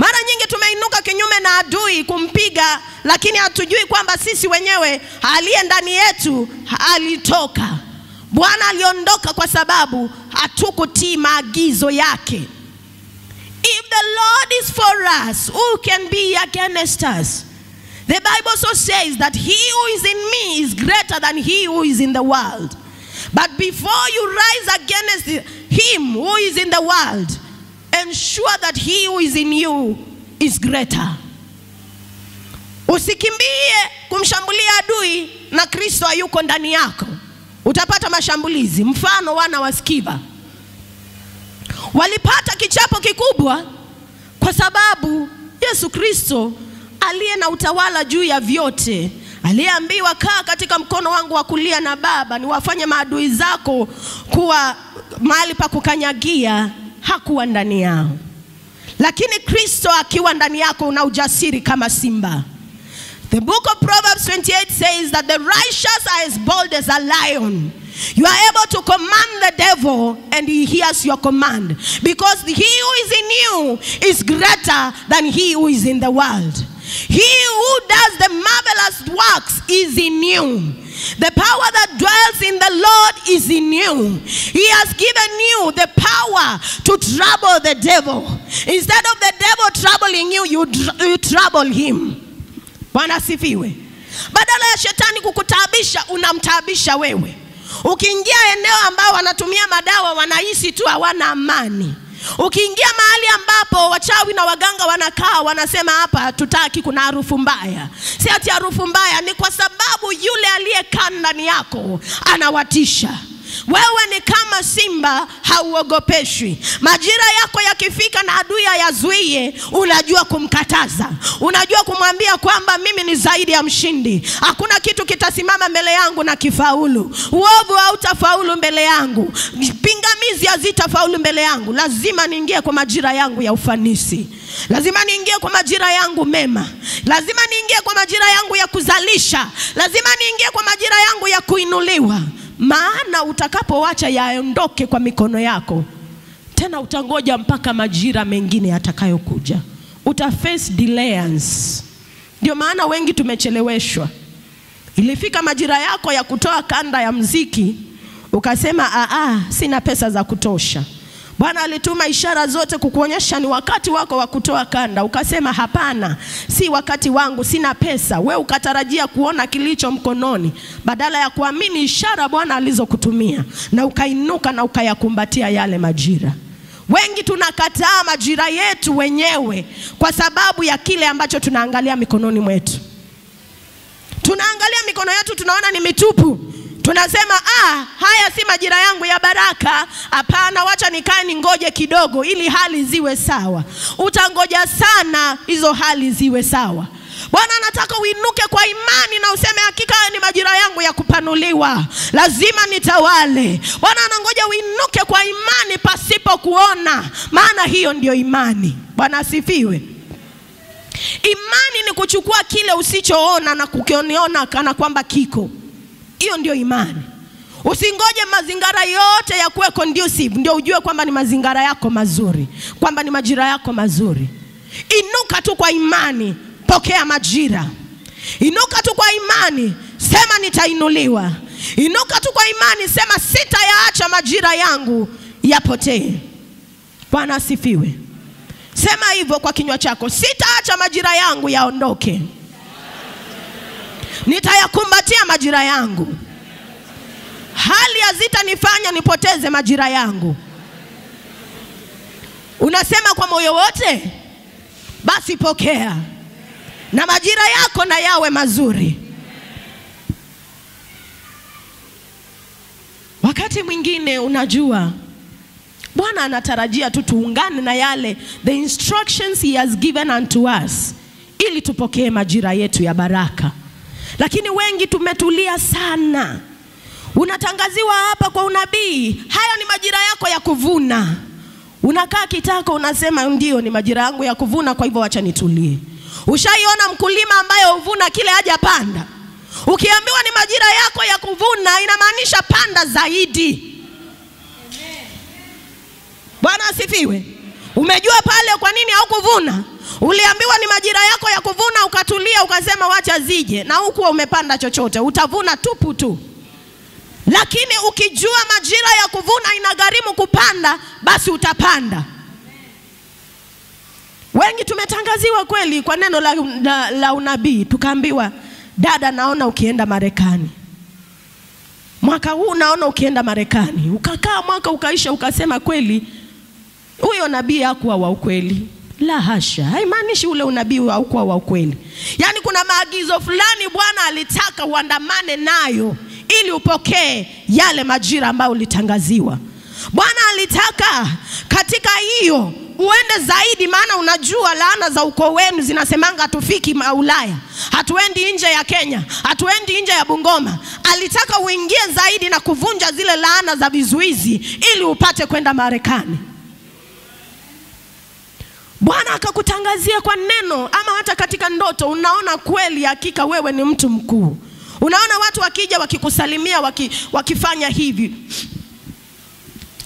Mara nyingi tumeinuka kinyume na adui kumpiga, lakini hatujui kwamba sisi wenyewe aliye ndani yetu alitoka. Bwana aliondoka kwa sababu hatukutii maagizo yake. If the Lord is for us, who can be against us? The Bible also says that he who is in me is greater than he who is in the world. But before you rise against him who is in the world, ensure that he who is in you is greater. Usikimbie kumshambulia adui na Kristo hayuko ndani yako, utapata mashambulizi. Mfano, wana wa Skiva walipata kichapo kikubwa kwa sababu Yesu Kristo aliye na utawala juu ya vyote aliyeambiwa kaa katika mkono wangu wa kulia na Baba niwafanye maadui zako kuwa mahali pa kukanyagia, hakuwa ndani yao. Lakini Kristo akiwa ndani yako una ujasiri kama simba. The book of Proverbs 28 says that the righteous are as bold as a lion. You are able to command the devil and he hears your command because he who is in you is greater than he who is in the world. He who does the marvelous works is in you. The power that dwells in the Lord is in you. He has given you the power to trouble the devil. Instead of the devil troubling you, you, you trouble him. Bwana asifiwe. Badala ya shetani kukutaabisha, unamtaabisha wewe. Ukiingia eneo ambao wanatumia madawa, wanahisi tu hawana amani. Ukiingia mahali ambapo wachawi na waganga wanakaa, wanasema hapa tutaki kuna harufu mbaya. Si ati harufu mbaya, ni kwa sababu yule aliyekaa ndani yako anawatisha. Wewe ni kama simba, hauogopeshwi. Majira yako yakifika na adui ayazuie, unajua kumkataza, unajua kumwambia kwamba mimi ni zaidi ya mshindi. Hakuna kitu kitasimama mbele yangu na kifaulu. Uovu hautafaulu mbele yangu, pingamizi hazitafaulu mbele yangu. Lazima niingie kwa majira yangu ya ufanisi, lazima niingie kwa majira yangu mema, lazima niingie kwa majira yangu ya kuzalisha, lazima niingie kwa majira yangu ya kuinuliwa maana utakapowacha yaondoke kwa mikono yako tena utangoja mpaka majira mengine yatakayokuja. Uta face delays. Ndio maana wengi tumecheleweshwa. Ilifika majira yako ya kutoa kanda ya mziki ukasema aa sina pesa za kutosha bwana alituma ishara zote kukuonyesha ni wakati wako wa kutoa kanda. Ukasema hapana si wakati wangu sina pesa. We ukatarajia kuona kilicho mkononi badala ya kuamini ishara bwana alizokutumia na ukainuka na ukayakumbatia yale majira. Wengi tunakataa majira yetu wenyewe kwa sababu ya kile ambacho tunaangalia mikononi mwetu. Tunaangalia mikono yetu tunaona ni mitupu tunasema ah, haya si majira yangu ya baraka. Hapana, wacha nikae ningoje kidogo ili hali ziwe sawa. Utangoja sana hizo hali ziwe sawa. Bwana anataka uinuke kwa imani na useme hakika haya ni majira yangu ya kupanuliwa, lazima nitawale. Bwana anangoja uinuke kwa imani pasipo kuona, maana hiyo ndiyo imani. Bwana asifiwe. Imani ni kuchukua kile usichoona na kukioniona kana kwamba kiko hiyo ndio imani. Usingoje mazingara yote ya kuwe conducive ndio ujue kwamba ni mazingara yako mazuri, kwamba ni majira yako mazuri. Inuka tu kwa imani, pokea majira. Inuka tu kwa imani, sema nitainuliwa. Inuka tu kwa imani, sema sitayaacha majira yangu yapotee. Bwana asifiwe. Sema hivyo kwa kinywa chako, sitaacha majira yangu yaondoke nitayakumbatia majira yangu. Hali hazitanifanya nipoteze majira yangu. Unasema kwa moyo wote, basi pokea, na majira yako na yawe mazuri. Wakati mwingine unajua Bwana anatarajia tu tuungane na yale the instructions he has given unto us ili tupokee majira yetu ya baraka lakini wengi tumetulia sana. Unatangaziwa hapa kwa unabii, hayo ni majira yako ya kuvuna. Unakaa kitako, unasema ndio, ni majira yangu ya kuvuna, kwa hivyo wacha nitulie. Ushaiona mkulima ambaye huvuna kile hajapanda? Ukiambiwa ni majira yako ya kuvuna, inamaanisha panda zaidi. Bwana asifiwe. Umejua pale kwa nini haukuvuna? Uliambiwa ni majira yako ya kuvuna, ukatulia, ukasema wacha zije, na hukuwa umepanda chochote, utavuna tupu tu. Lakini ukijua majira ya kuvuna inagharimu kupanda, basi utapanda. Wengi tumetangaziwa kweli kwa neno la, la, la unabii, tukaambiwa dada, naona ukienda Marekani mwaka huu, naona ukienda Marekani. Ukakaa mwaka ukaisha, ukasema kweli huyo nabii hakuwa wa ukweli. La hasha, haimaanishi ule unabii haukuwa wa ukweli. Yaani kuna maagizo fulani Bwana alitaka uandamane nayo ili upokee yale majira ambayo ulitangaziwa. Bwana alitaka katika hiyo uende zaidi, maana unajua laana za ukoo wenu zinasemanga hatufiki Ulaya, hatuendi nje ya Kenya, hatuendi nje ya Bungoma. Alitaka uingie zaidi na kuvunja zile laana za vizuizi ili upate kwenda Marekani. Bwana akakutangazia kwa neno ama hata katika ndoto, unaona kweli hakika wewe ni mtu mkuu. Unaona watu wakija wakikusalimia waki, wakifanya hivi,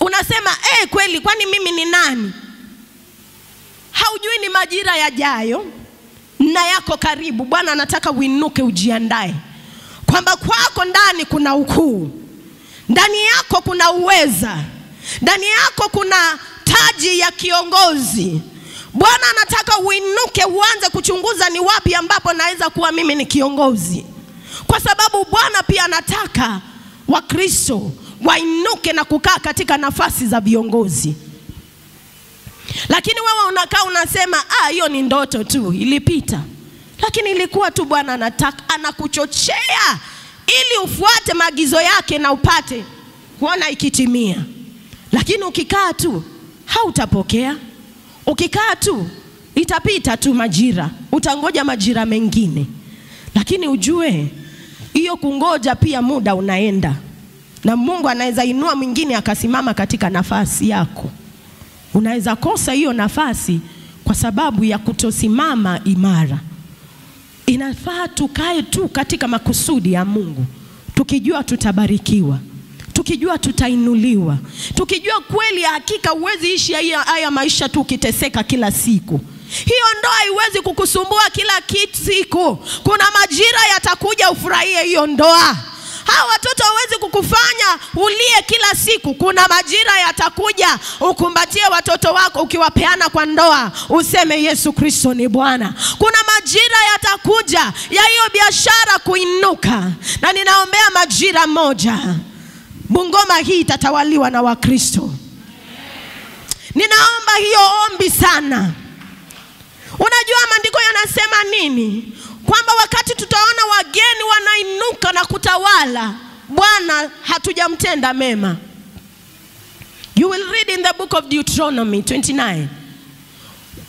unasema eh, kweli, kwani mimi ni nani? Haujui ni majira yajayo na yako karibu. Bwana anataka uinuke, ujiandae kwamba kwako ndani kuna ukuu, ndani yako kuna uweza, ndani yako kuna taji ya kiongozi. Bwana anataka uinuke, uanze kuchunguza ni wapi ambapo naweza kuwa mimi ni kiongozi, kwa sababu Bwana pia anataka Wakristo wainuke na kukaa katika nafasi za viongozi. Lakini wewe unakaa unasema, ah, hiyo ni ndoto tu, ilipita. Lakini ilikuwa tu Bwana anataka anakuchochea ili ufuate maagizo yake na upate kuona ikitimia. Lakini ukikaa tu hautapokea. Ukikaa tu itapita tu majira, utangoja majira mengine. Lakini ujue hiyo kungoja pia muda unaenda, na Mungu anaweza inua mwingine akasimama katika nafasi yako. Unaweza kosa hiyo nafasi kwa sababu ya kutosimama imara. Inafaa tukae tu katika makusudi ya Mungu, tukijua tutabarikiwa, tukijua tutainuliwa, tukijua kweli ya hakika huwezi ishi haya maisha tu ukiteseka kila siku. Hiyo ndoa haiwezi kukusumbua kila ki- siku. Kuna majira yatakuja ufurahie hiyo ndoa. Hawa watoto hawezi kukufanya ulie kila siku. Kuna majira yatakuja ukumbatie watoto wako ukiwapeana kwa ndoa, useme Yesu Kristo ni Bwana. Kuna majira yatakuja ya hiyo biashara kuinuka, na ninaombea majira moja, Bungoma hii itatawaliwa na Wakristo. Ninaomba hiyo ombi sana. Unajua maandiko yanasema nini? Kwamba wakati tutaona wageni wanainuka na kutawala, Bwana hatujamtenda mema. You will read in the book of Deuteronomy 29.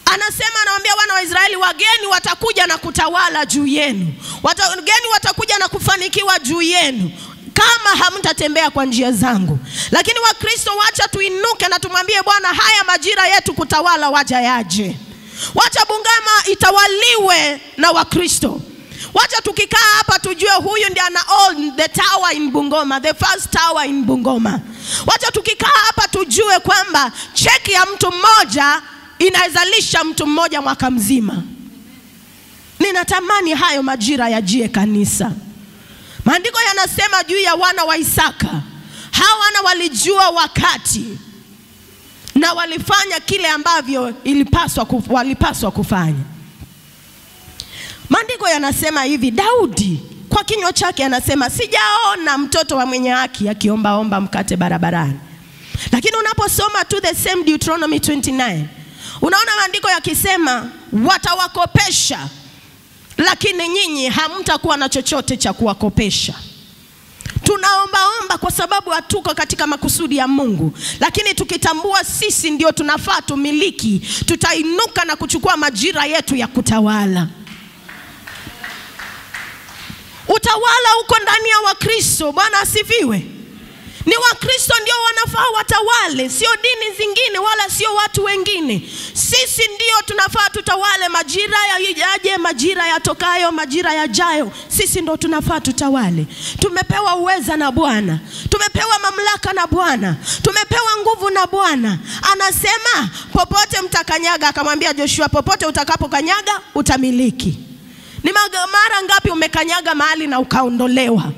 Anasema, anawaambia wana wa Israeli, wageni watakuja na kutawala juu yenu, wageni watakuja na kufanikiwa juu yenu kama hamtatembea kwa njia zangu. Lakini Wakristo, wacha tuinuke na tumwambie Bwana, haya majira yetu kutawala waja yaje. Wacha Bungama itawaliwe na Wakristo. Wacha tukikaa hapa tujue huyu ndiye ana own the tower in Bungoma, the first tower in Bungoma. Wacha tukikaa hapa tujue kwamba cheki ya mtu mmoja inawezalisha mtu mmoja mwaka mzima. Ninatamani hayo majira yajie kanisa. Maandiko yanasema juu ya wana wa Isaka, hawa wana walijua wakati na walifanya kile ambavyo ilipaswa kuf, walipaswa kufanya. Maandiko yanasema hivi, Daudi kwa kinywa chake anasema sijaona mtoto wa mwenye haki akiombaomba mkate barabarani. Lakini unaposoma tu the same Deuteronomy 29 unaona maandiko yakisema watawakopesha, lakini nyinyi hamtakuwa na chochote cha kuwakopesha. Tunaombaomba kwa sababu hatuko katika makusudi ya Mungu, lakini tukitambua sisi ndio tunafaa tumiliki, tutainuka na kuchukua majira yetu ya kutawala. Utawala uko ndani ya Wakristo. Bwana asifiwe. Ni Wakristo ndio wanafaa watawale, sio dini zingine wala sio watu wengine. Sisi ndio tunafaa tutawale. Majira yajaje, majira yatokayo, majira yajayo, sisi ndio tunafaa tutawale. Tumepewa uweza na Bwana, tumepewa mamlaka na Bwana, tumepewa nguvu na Bwana. Anasema popote mtakanyaga, akamwambia Joshua, popote utakapokanyaga utamiliki. Ni mara ngapi umekanyaga mahali na ukaondolewa?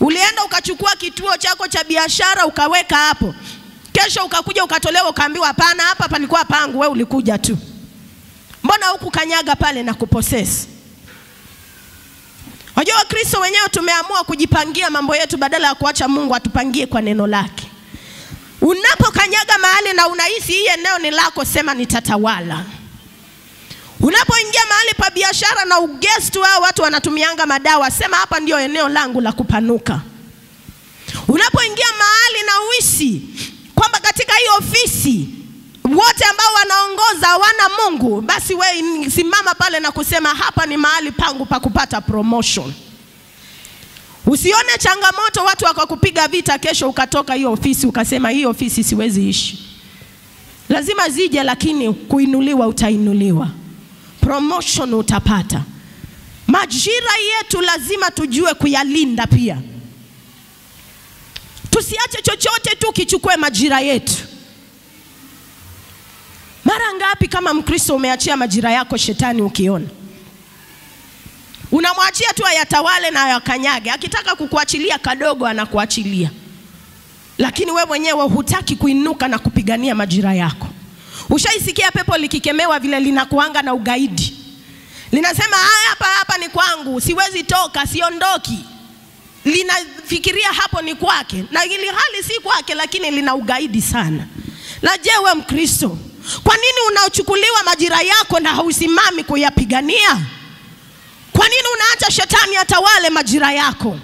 Ulienda ukachukua kituo chako cha biashara ukaweka hapo, kesho ukakuja ukatolewa, ukaambiwa hapana, hapa palikuwa pangu, we ulikuja tu. Mbona huku kanyaga pale na kuposesi? Wajua Wakristo wenyewe tumeamua kujipangia mambo yetu badala ya kuacha Mungu atupangie kwa neno lake. Unapokanyaga mahali na unahisi hii eneo ni lako, sema nitatawala. Unapoingia mahali pa biashara na ugest wao watu wanatumianga madawa, sema hapa ndio eneo langu la kupanuka. Unapoingia mahali na uisi kwamba katika hii ofisi wote ambao wanaongoza wana Mungu, basi we simama pale na kusema hapa ni mahali pangu pa kupata promotion. Usione changamoto watu wakakupiga vita, kesho ukatoka hiyo ofisi ukasema hii ofisi siwezi ishi. Lazima zije, lakini kuinuliwa utainuliwa promotion utapata. Majira yetu lazima tujue kuyalinda pia. Tusiache chochote tu kichukue majira yetu. Mara ngapi kama Mkristo umeachia majira yako shetani ukiona? Unamwachia tu ayatawale na ayakanyage. Akitaka kukuachilia kadogo anakuachilia. Lakini we mwenyewe hutaki kuinuka na kupigania majira yako. Ushaisikia pepo likikemewa vile linakuanga na ugaidi. Linasema hapa hapa ni kwangu, siwezi toka, siondoki. Linafikiria hapo ni kwake, na ili hali si kwake, lakini lina ugaidi sana. Na je, we Mkristo, kwa nini unachukuliwa majira yako na hausimami kuyapigania? Kwa nini unaacha shetani atawale majira yako?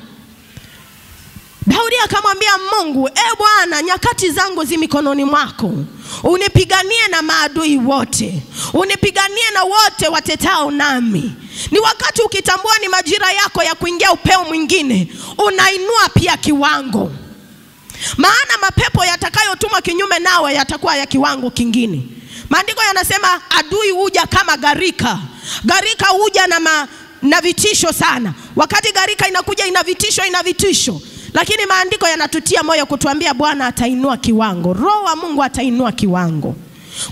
Daudi akamwambia Mungu, e Bwana, nyakati zangu zi mikononi mwako, unipiganie na maadui wote, unipiganie na wote watetao nami. Ni wakati ukitambua ni majira yako ya kuingia upeo mwingine, unainua pia kiwango, maana mapepo yatakayotumwa kinyume nawe yatakuwa ya kiwango kingine. Maandiko yanasema adui huja kama gharika, gharika huja na, ma, na vitisho sana. Wakati gharika inakuja ina vitisho, ina vitisho lakini maandiko yanatutia moyo kutuambia Bwana atainua kiwango, Roho wa Mungu atainua kiwango.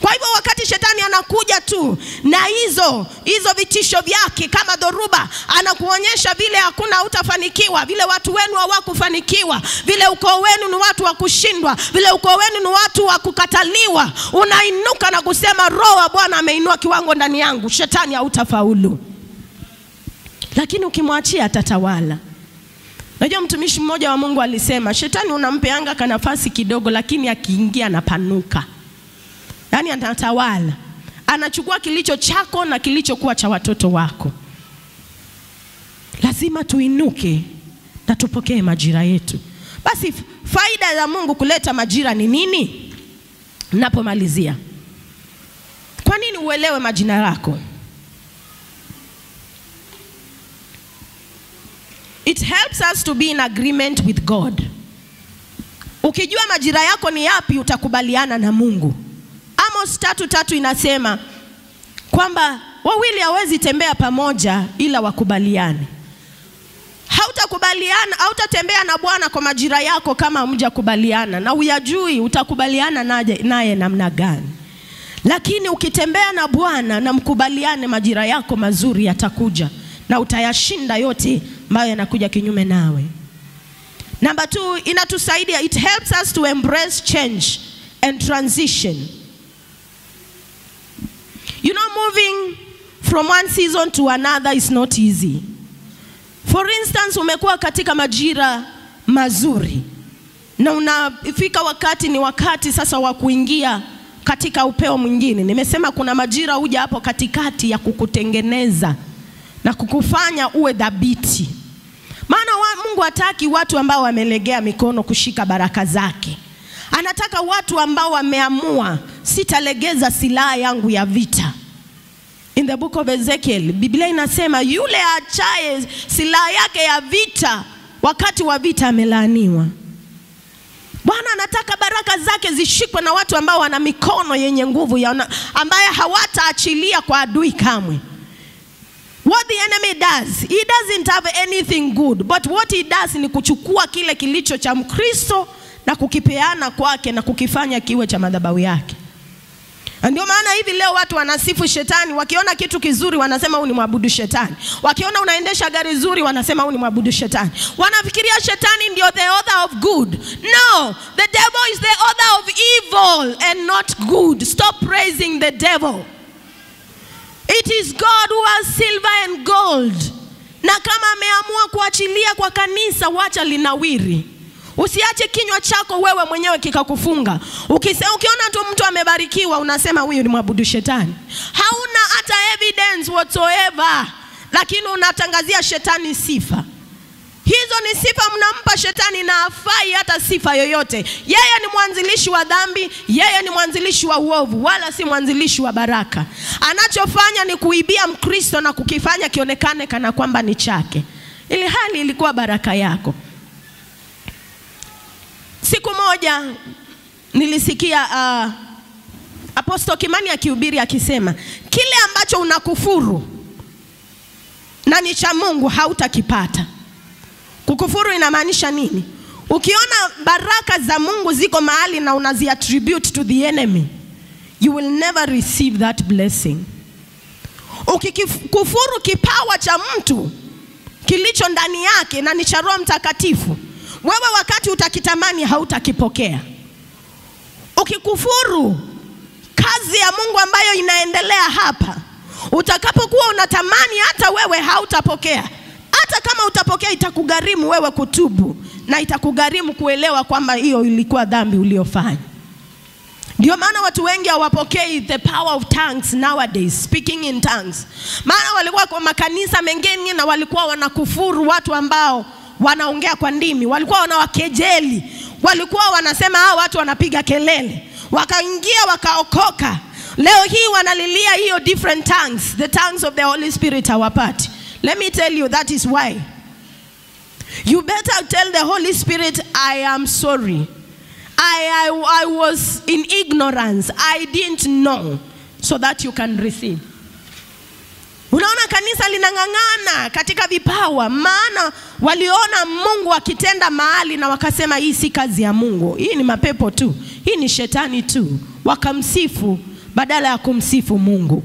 Kwa hivyo wakati shetani anakuja tu na hizo hizo vitisho vyake kama dhoruba, anakuonyesha vile hakuna hutafanikiwa, vile watu wenu hawakufanikiwa, vile ukoo wenu ni watu wa kushindwa, vile ukoo wenu ni watu wa kukataliwa, unainuka na kusema Roho wa Bwana ameinua kiwango ndani yangu, shetani hautafaulu. Lakini ukimwachia atatawala. Najua mtumishi mmoja wa Mungu alisema shetani unampeanga ka nafasi kidogo, lakini akiingia anapanuka, yaani anatawala, anachukua kilicho chako na kilichokuwa cha watoto wako. Lazima tuinuke na tupokee majira yetu. Basi faida ya Mungu kuleta majira ni nini? Napomalizia, kwa nini uelewe majina yako? It helps us to be in agreement with God. Ukijua majira yako ni yapi, utakubaliana na Mungu. Amos tatu tatu inasema kwamba wawili hawezi tembea pamoja ila wakubaliane. Hautakubaliana, hautatembea na Bwana kwa majira yako kama hamjakubaliana na uyajui, utakubaliana naye namna gani? Lakini ukitembea na Bwana na mkubaliane, majira yako mazuri yatakuja na utayashinda yote ambayo yanakuja kinyume nawe. Number two, inatusaidia, it helps us to embrace change and transition. You know, moving from one season to another is not easy. For instance, umekuwa katika majira mazuri na unafika wakati ni wakati sasa wa kuingia katika upeo mwingine. Nimesema kuna majira huja hapo katikati ya kukutengeneza na kukufanya uwe dhabiti. Maana wa, Mungu hataki watu ambao wamelegea mikono kushika baraka zake. Anataka watu ambao wameamua, sitalegeza silaha yangu ya vita. In the book of Ezekiel, Biblia inasema yule achaye silaha yake ya vita wakati wa vita amelaaniwa. Bwana anataka baraka zake zishikwe na watu ambao wana mikono yenye nguvu ya ambaye hawataachilia kwa adui kamwe. What the enemy does, he doesn't have anything good, but what he does ni kuchukua kile kilicho cha Mkristo na kukipeana kwake na kukifanya kiwe cha madhabahu yake. Ndio maana hivi leo watu wanasifu shetani, wakiona kitu kizuri wanasema huu ni mwabudu shetani, wakiona unaendesha gari zuri wanasema huu ni mwabudu shetani. Wanafikiria shetani ndio the author of good. No, the devil is the author of evil and not good. Stop praising the devil. It is God who has silver and gold. Na kama ameamua kuachilia kwa kanisa, wacha linawiri. Usiache kinywa chako wewe mwenyewe kikakufunga. Ukise, ukiona tu mtu amebarikiwa unasema huyu ni mwabudu shetani. Hauna hata evidence whatsoever, lakini unatangazia shetani sifa. Hizo ni sifa mnampa shetani na afai hata sifa yoyote. Yeye ni mwanzilishi wa dhambi, yeye ni mwanzilishi wa uovu, wala si mwanzilishi wa baraka. Anachofanya ni kuibia Mkristo na kukifanya kionekane kana kwamba ni chake, ili hali ilikuwa baraka yako. Siku moja nilisikia uh, Apostle Kimani akihubiri akisema kile ambacho unakufuru na ni cha Mungu hautakipata. Kukufuru inamaanisha nini? Ukiona baraka za Mungu ziko mahali na unaziattribute to the enemy, you will never receive that blessing. Ukikufuru kipawa cha mtu kilicho ndani yake na ni cha Roho Mtakatifu, wewe wakati utakitamani hautakipokea. Ukikufuru kazi ya Mungu ambayo inaendelea hapa, utakapokuwa unatamani, hata wewe hautapokea. Hata kama utapokea, itakugharimu wewe kutubu na itakugharimu kuelewa kwamba hiyo ilikuwa dhambi uliofanya Ndio maana watu wengi hawapokei the power of tongues nowadays, speaking in tongues. Maana walikuwa kwa makanisa mengine na walikuwa wanakufuru watu ambao wanaongea kwa ndimi, walikuwa wanawakejeli, walikuwa wanasema hao watu wanapiga kelele, wakaingia wakaokoka. Leo hii wanalilia hiyo different tongues, the tongues of the Holy Spirit hawapati. Let me tell you that is why. You better tell the Holy Spirit I am sorry. I, I, I was in ignorance. I didn't know. So that you can receive. Unaona kanisa linang'ang'ana katika vipawa, maana waliona Mungu akitenda mahali na wakasema hii si kazi ya Mungu, hii ni mapepo tu, hii ni shetani tu, wakamsifu badala ya kumsifu Mungu.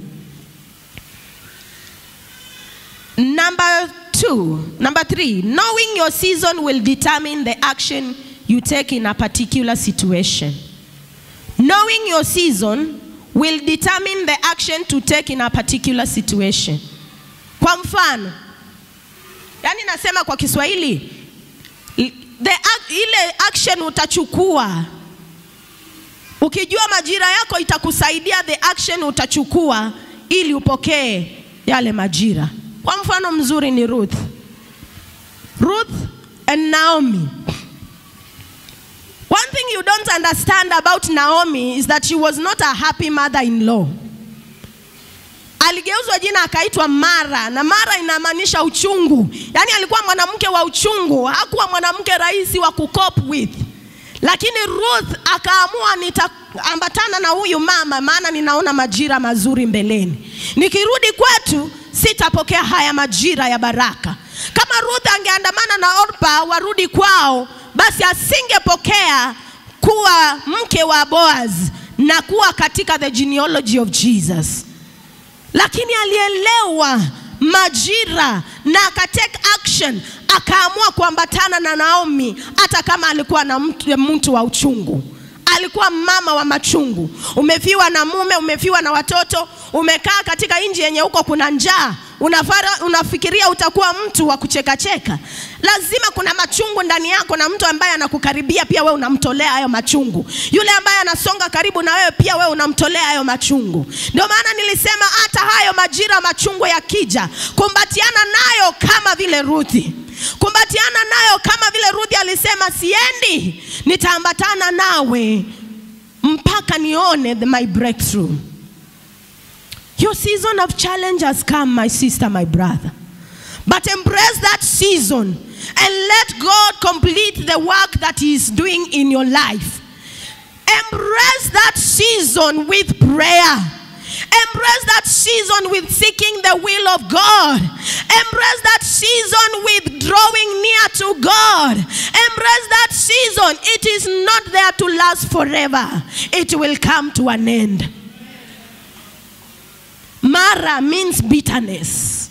Number two, number three, knowing your season will determine the action you take in a particular situation. Knowing your season will determine the action to take in a particular situation. Kwa mfano, yani nasema kwa Kiswahili, the, ile action utachukua ukijua majira yako itakusaidia the action utachukua ili upokee yale majira. Kwa mfano mzuri ni Ruth. Ruth and Naomi. One thing you don't understand about Naomi is that she was not a happy mother-in-law. Aligeuzwa jina akaitwa Mara, na Mara inamaanisha uchungu. Yaani alikuwa mwanamke wa uchungu, hakuwa mwanamke rahisi wa kucope with. Lakini Ruth akaamua nitaambatana na huyu mama, maana ninaona majira mazuri mbeleni. Nikirudi kwetu sitapokea haya majira ya baraka. Kama Ruth angeandamana na Orpa warudi kwao, basi asingepokea kuwa mke wa Boaz na kuwa katika the genealogy of Jesus lakini alielewa majira na akatake action, akaamua kuambatana na Naomi hata kama alikuwa na mtu, mtu wa uchungu. Alikuwa mama wa machungu. Umefiwa na mume, umefiwa na watoto, umekaa katika nchi yenye huko kuna njaa, unafara, unafikiria utakuwa mtu wa kuchekacheka. Lazima kuna machungu ndani yako, na mtu ambaye anakukaribia pia wewe unamtolea hayo machungu. Yule ambaye anasonga karibu na wewe pia wewe unamtolea hayo machungu. Ndio maana nilisema hata hayo majira machungu yakija, kumbatiana nayo kama vile Ruthi kumbatiana nayo kama vile Ruthi alisema, siendi, nitaambatana nawe mpaka nione my breakthrough. Your season of challenge has come, my sister, my brother. But embrace that season and let God complete the work that He is doing in your life. Embrace that season with prayer. Embrace that season with seeking the will of God. Embrace that season with drawing near to God. Embrace that season. It is not there to last forever, it will come to an end. Mara means bitterness.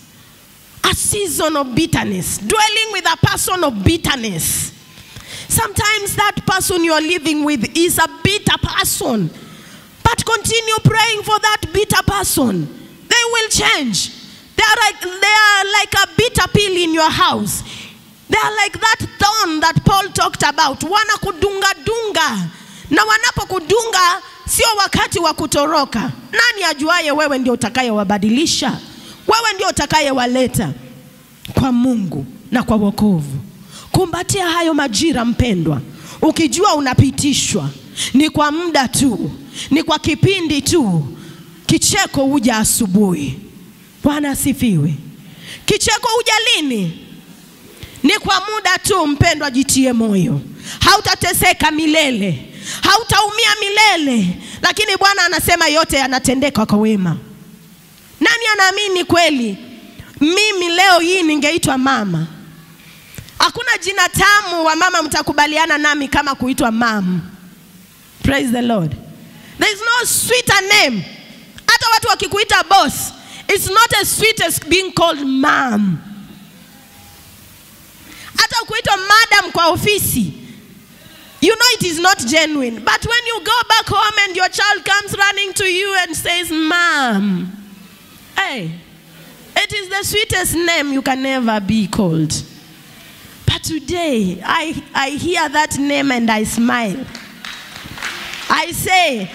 A season of bitterness. Dwelling with a person of bitterness. Sometimes that person you're living with is a bitter person. But continue praying for that bitter person. They will change. They are like, they are like a bitter pill in your house. They are like that thorn that Paul talked about. Wanakudunga dunga. Na wanapokudunga sio wakati wa kutoroka. Nani ajuaye wewe ndio utakayewabadilisha? Wewe ndio utakayewaleta kwa Mungu na kwa wokovu. Kumbatia hayo majira mpendwa, ukijua unapitishwa ni kwa muda tu, ni kwa kipindi tu. Kicheko huja asubuhi. Bwana asifiwe. Kicheko huja lini? Ni kwa muda tu, mpendwa, jitie moyo, hautateseka milele, hautaumia milele, lakini Bwana anasema yote yanatendeka kwa wema. Nani anaamini kweli mimi leo hii ningeitwa mama. Hakuna jina tamu wa mama mtakubaliana nami kama kuitwa mam. Praise the Lord. There is no sweeter name. Hata watu wakikuita boss, it's not as sweet as being called mom. Hata kuitwa madam kwa ofisi, you know it is not genuine. But when you go back home and your child comes running to you and says, Mom, hey, it is the sweetest name you can ever be called. But today, I, I hear that name and I smile. I say,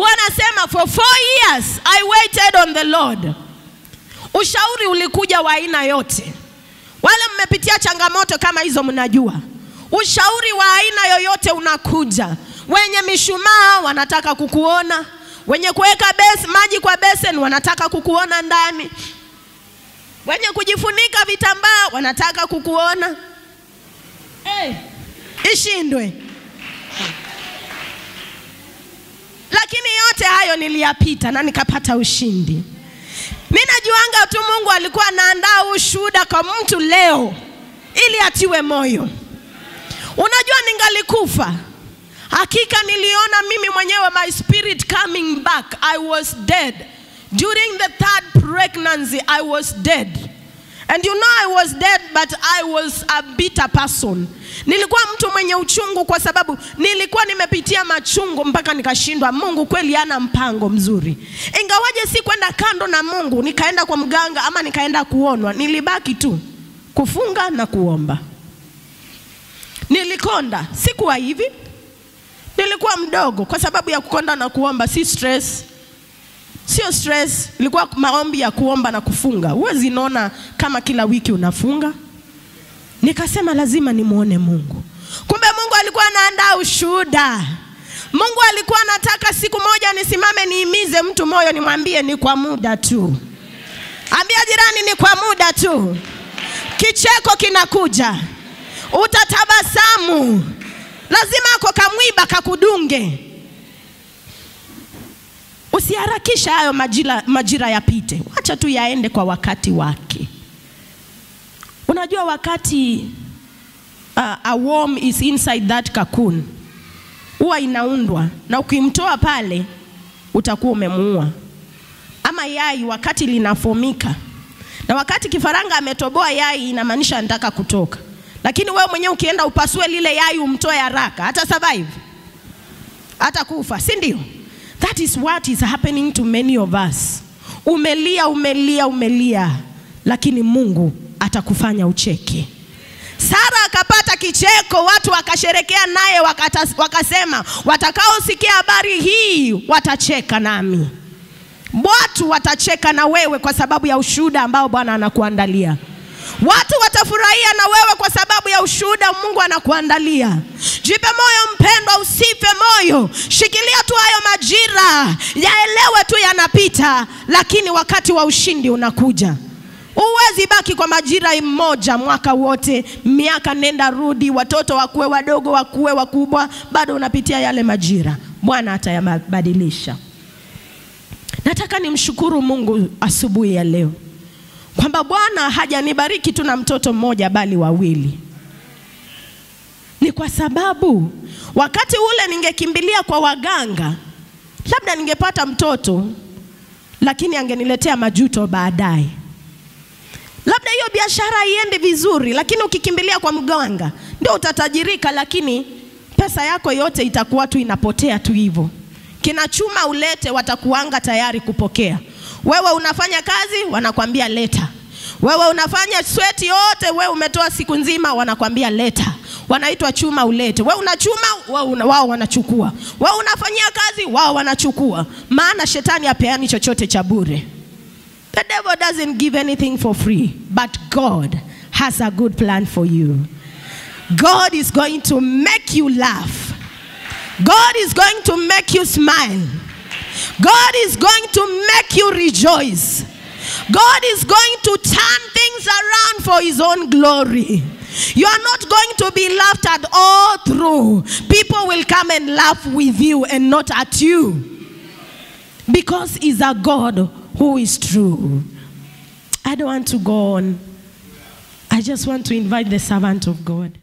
wanasema for four years I waited on the Lord. Ushauri ulikuja wa aina yote. Wale mmepitia changamoto kama hizo mnajua. Ushauri wa aina yoyote unakuja. Wenye mishumaa wanataka kukuona, wenye kuweka bes, maji kwa besen wanataka kukuona ndani, wenye kujifunika vitambaa wanataka kukuona. Hey, ishindwe. Lakini yote hayo niliyapita na nikapata ushindi. Mimi najuanga tu Mungu alikuwa anaandaa ushuhuda kwa mtu leo ili atiwe moyo. Unajua ningalikufa. Hakika niliona mimi mwenyewe my spirit coming back. I was dead. During the third pregnancy I was dead. And you know I was dead but I was a bitter person. Nilikuwa mtu mwenye uchungu kwa sababu nilikuwa nimepitia machungu mpaka nikashindwa. Mungu kweli ana mpango mzuri. Ingawaje si kwenda kando na Mungu, nikaenda kwa mganga ama nikaenda kuonwa, nilibaki tu kufunga na kuomba. Nilikonda, sikuwa hivi. Nilikuwa mdogo kwa sababu ya kukonda na kuomba, si stress sio stress, ilikuwa maombi ya kuomba na kufunga. Huwezi naona kama kila wiki unafunga. Nikasema lazima nimwone Mungu. Kumbe Mungu alikuwa anaandaa ushuhuda. Mungu alikuwa anataka siku moja nisimame niimize mtu moyo, nimwambie ni kwa muda tu. Ambia jirani ni kwa muda tu. Kicheko kinakuja, utatabasamu, lazima ako kamwiba kakudunge. Usiharakisha hayo majira, majira yapite, wacha tu yaende kwa wakati wake. Unajua wakati uh, a worm is inside that cocoon huwa inaundwa na ukimtoa pale utakuwa umemuua. Ama yai wakati linafomika, na wakati kifaranga ametoboa yai inamaanisha anataka kutoka, lakini wewe mwenyewe ukienda upasue lile yai umtoe haraka, hata survive, hata kufa, si ndio? That is what is happening to many of us. Umelia, umelia, umelia, lakini Mungu atakufanya ucheke. Sara akapata kicheko, watu wakasherekea naye, wakasema watakaosikia habari hii watacheka nami. Watu watacheka na wewe kwa sababu ya ushuhuda ambao Bwana anakuandalia. Watu watafurahia na wewe kwa sababu ya ushuhuda Mungu anakuandalia. Jipe moyo mpendwa, usife moyo, shikilia tu hayo majira, yaelewe tu yanapita, lakini wakati wa ushindi unakuja. Huwezi baki kwa majira mmoja mwaka wote, miaka nenda rudi, watoto wakuwe wadogo, wakuwe wakubwa, bado unapitia yale majira. Bwana atayabadilisha. Nataka nimshukuru Mungu asubuhi ya leo kwamba Bwana hajanibariki tu na mtoto mmoja bali wawili. Ni kwa sababu wakati ule ningekimbilia kwa waganga, labda ningepata mtoto, lakini angeniletea majuto baadaye. Labda hiyo biashara iende vizuri, lakini ukikimbilia kwa mganga ndio utatajirika, lakini pesa yako yote itakuwa tu inapotea tu hivyo. Kinachuma ulete, watakuanga tayari kupokea. Wewe unafanya kazi, wanakwambia leta. Wewe unafanya sweti yote, wewe umetoa siku nzima, wanakwambia leta. Wanaitwa chuma ulete. Wewe unachuma, wao wao wanachukua. Wewe unafanyia kazi, wao wanachukua. Maana shetani apeani chochote cha bure. The devil doesn't give anything for free, but God has a good plan for you. God is going to make you laugh. God is going to make you smile. God is going to make you rejoice. God is going to turn things around for His own glory. You are not going to be laughed at all through. People will come and laugh with you and not at you. Because He's a God who is true. I don't want to go on. I just want to invite the servant of God.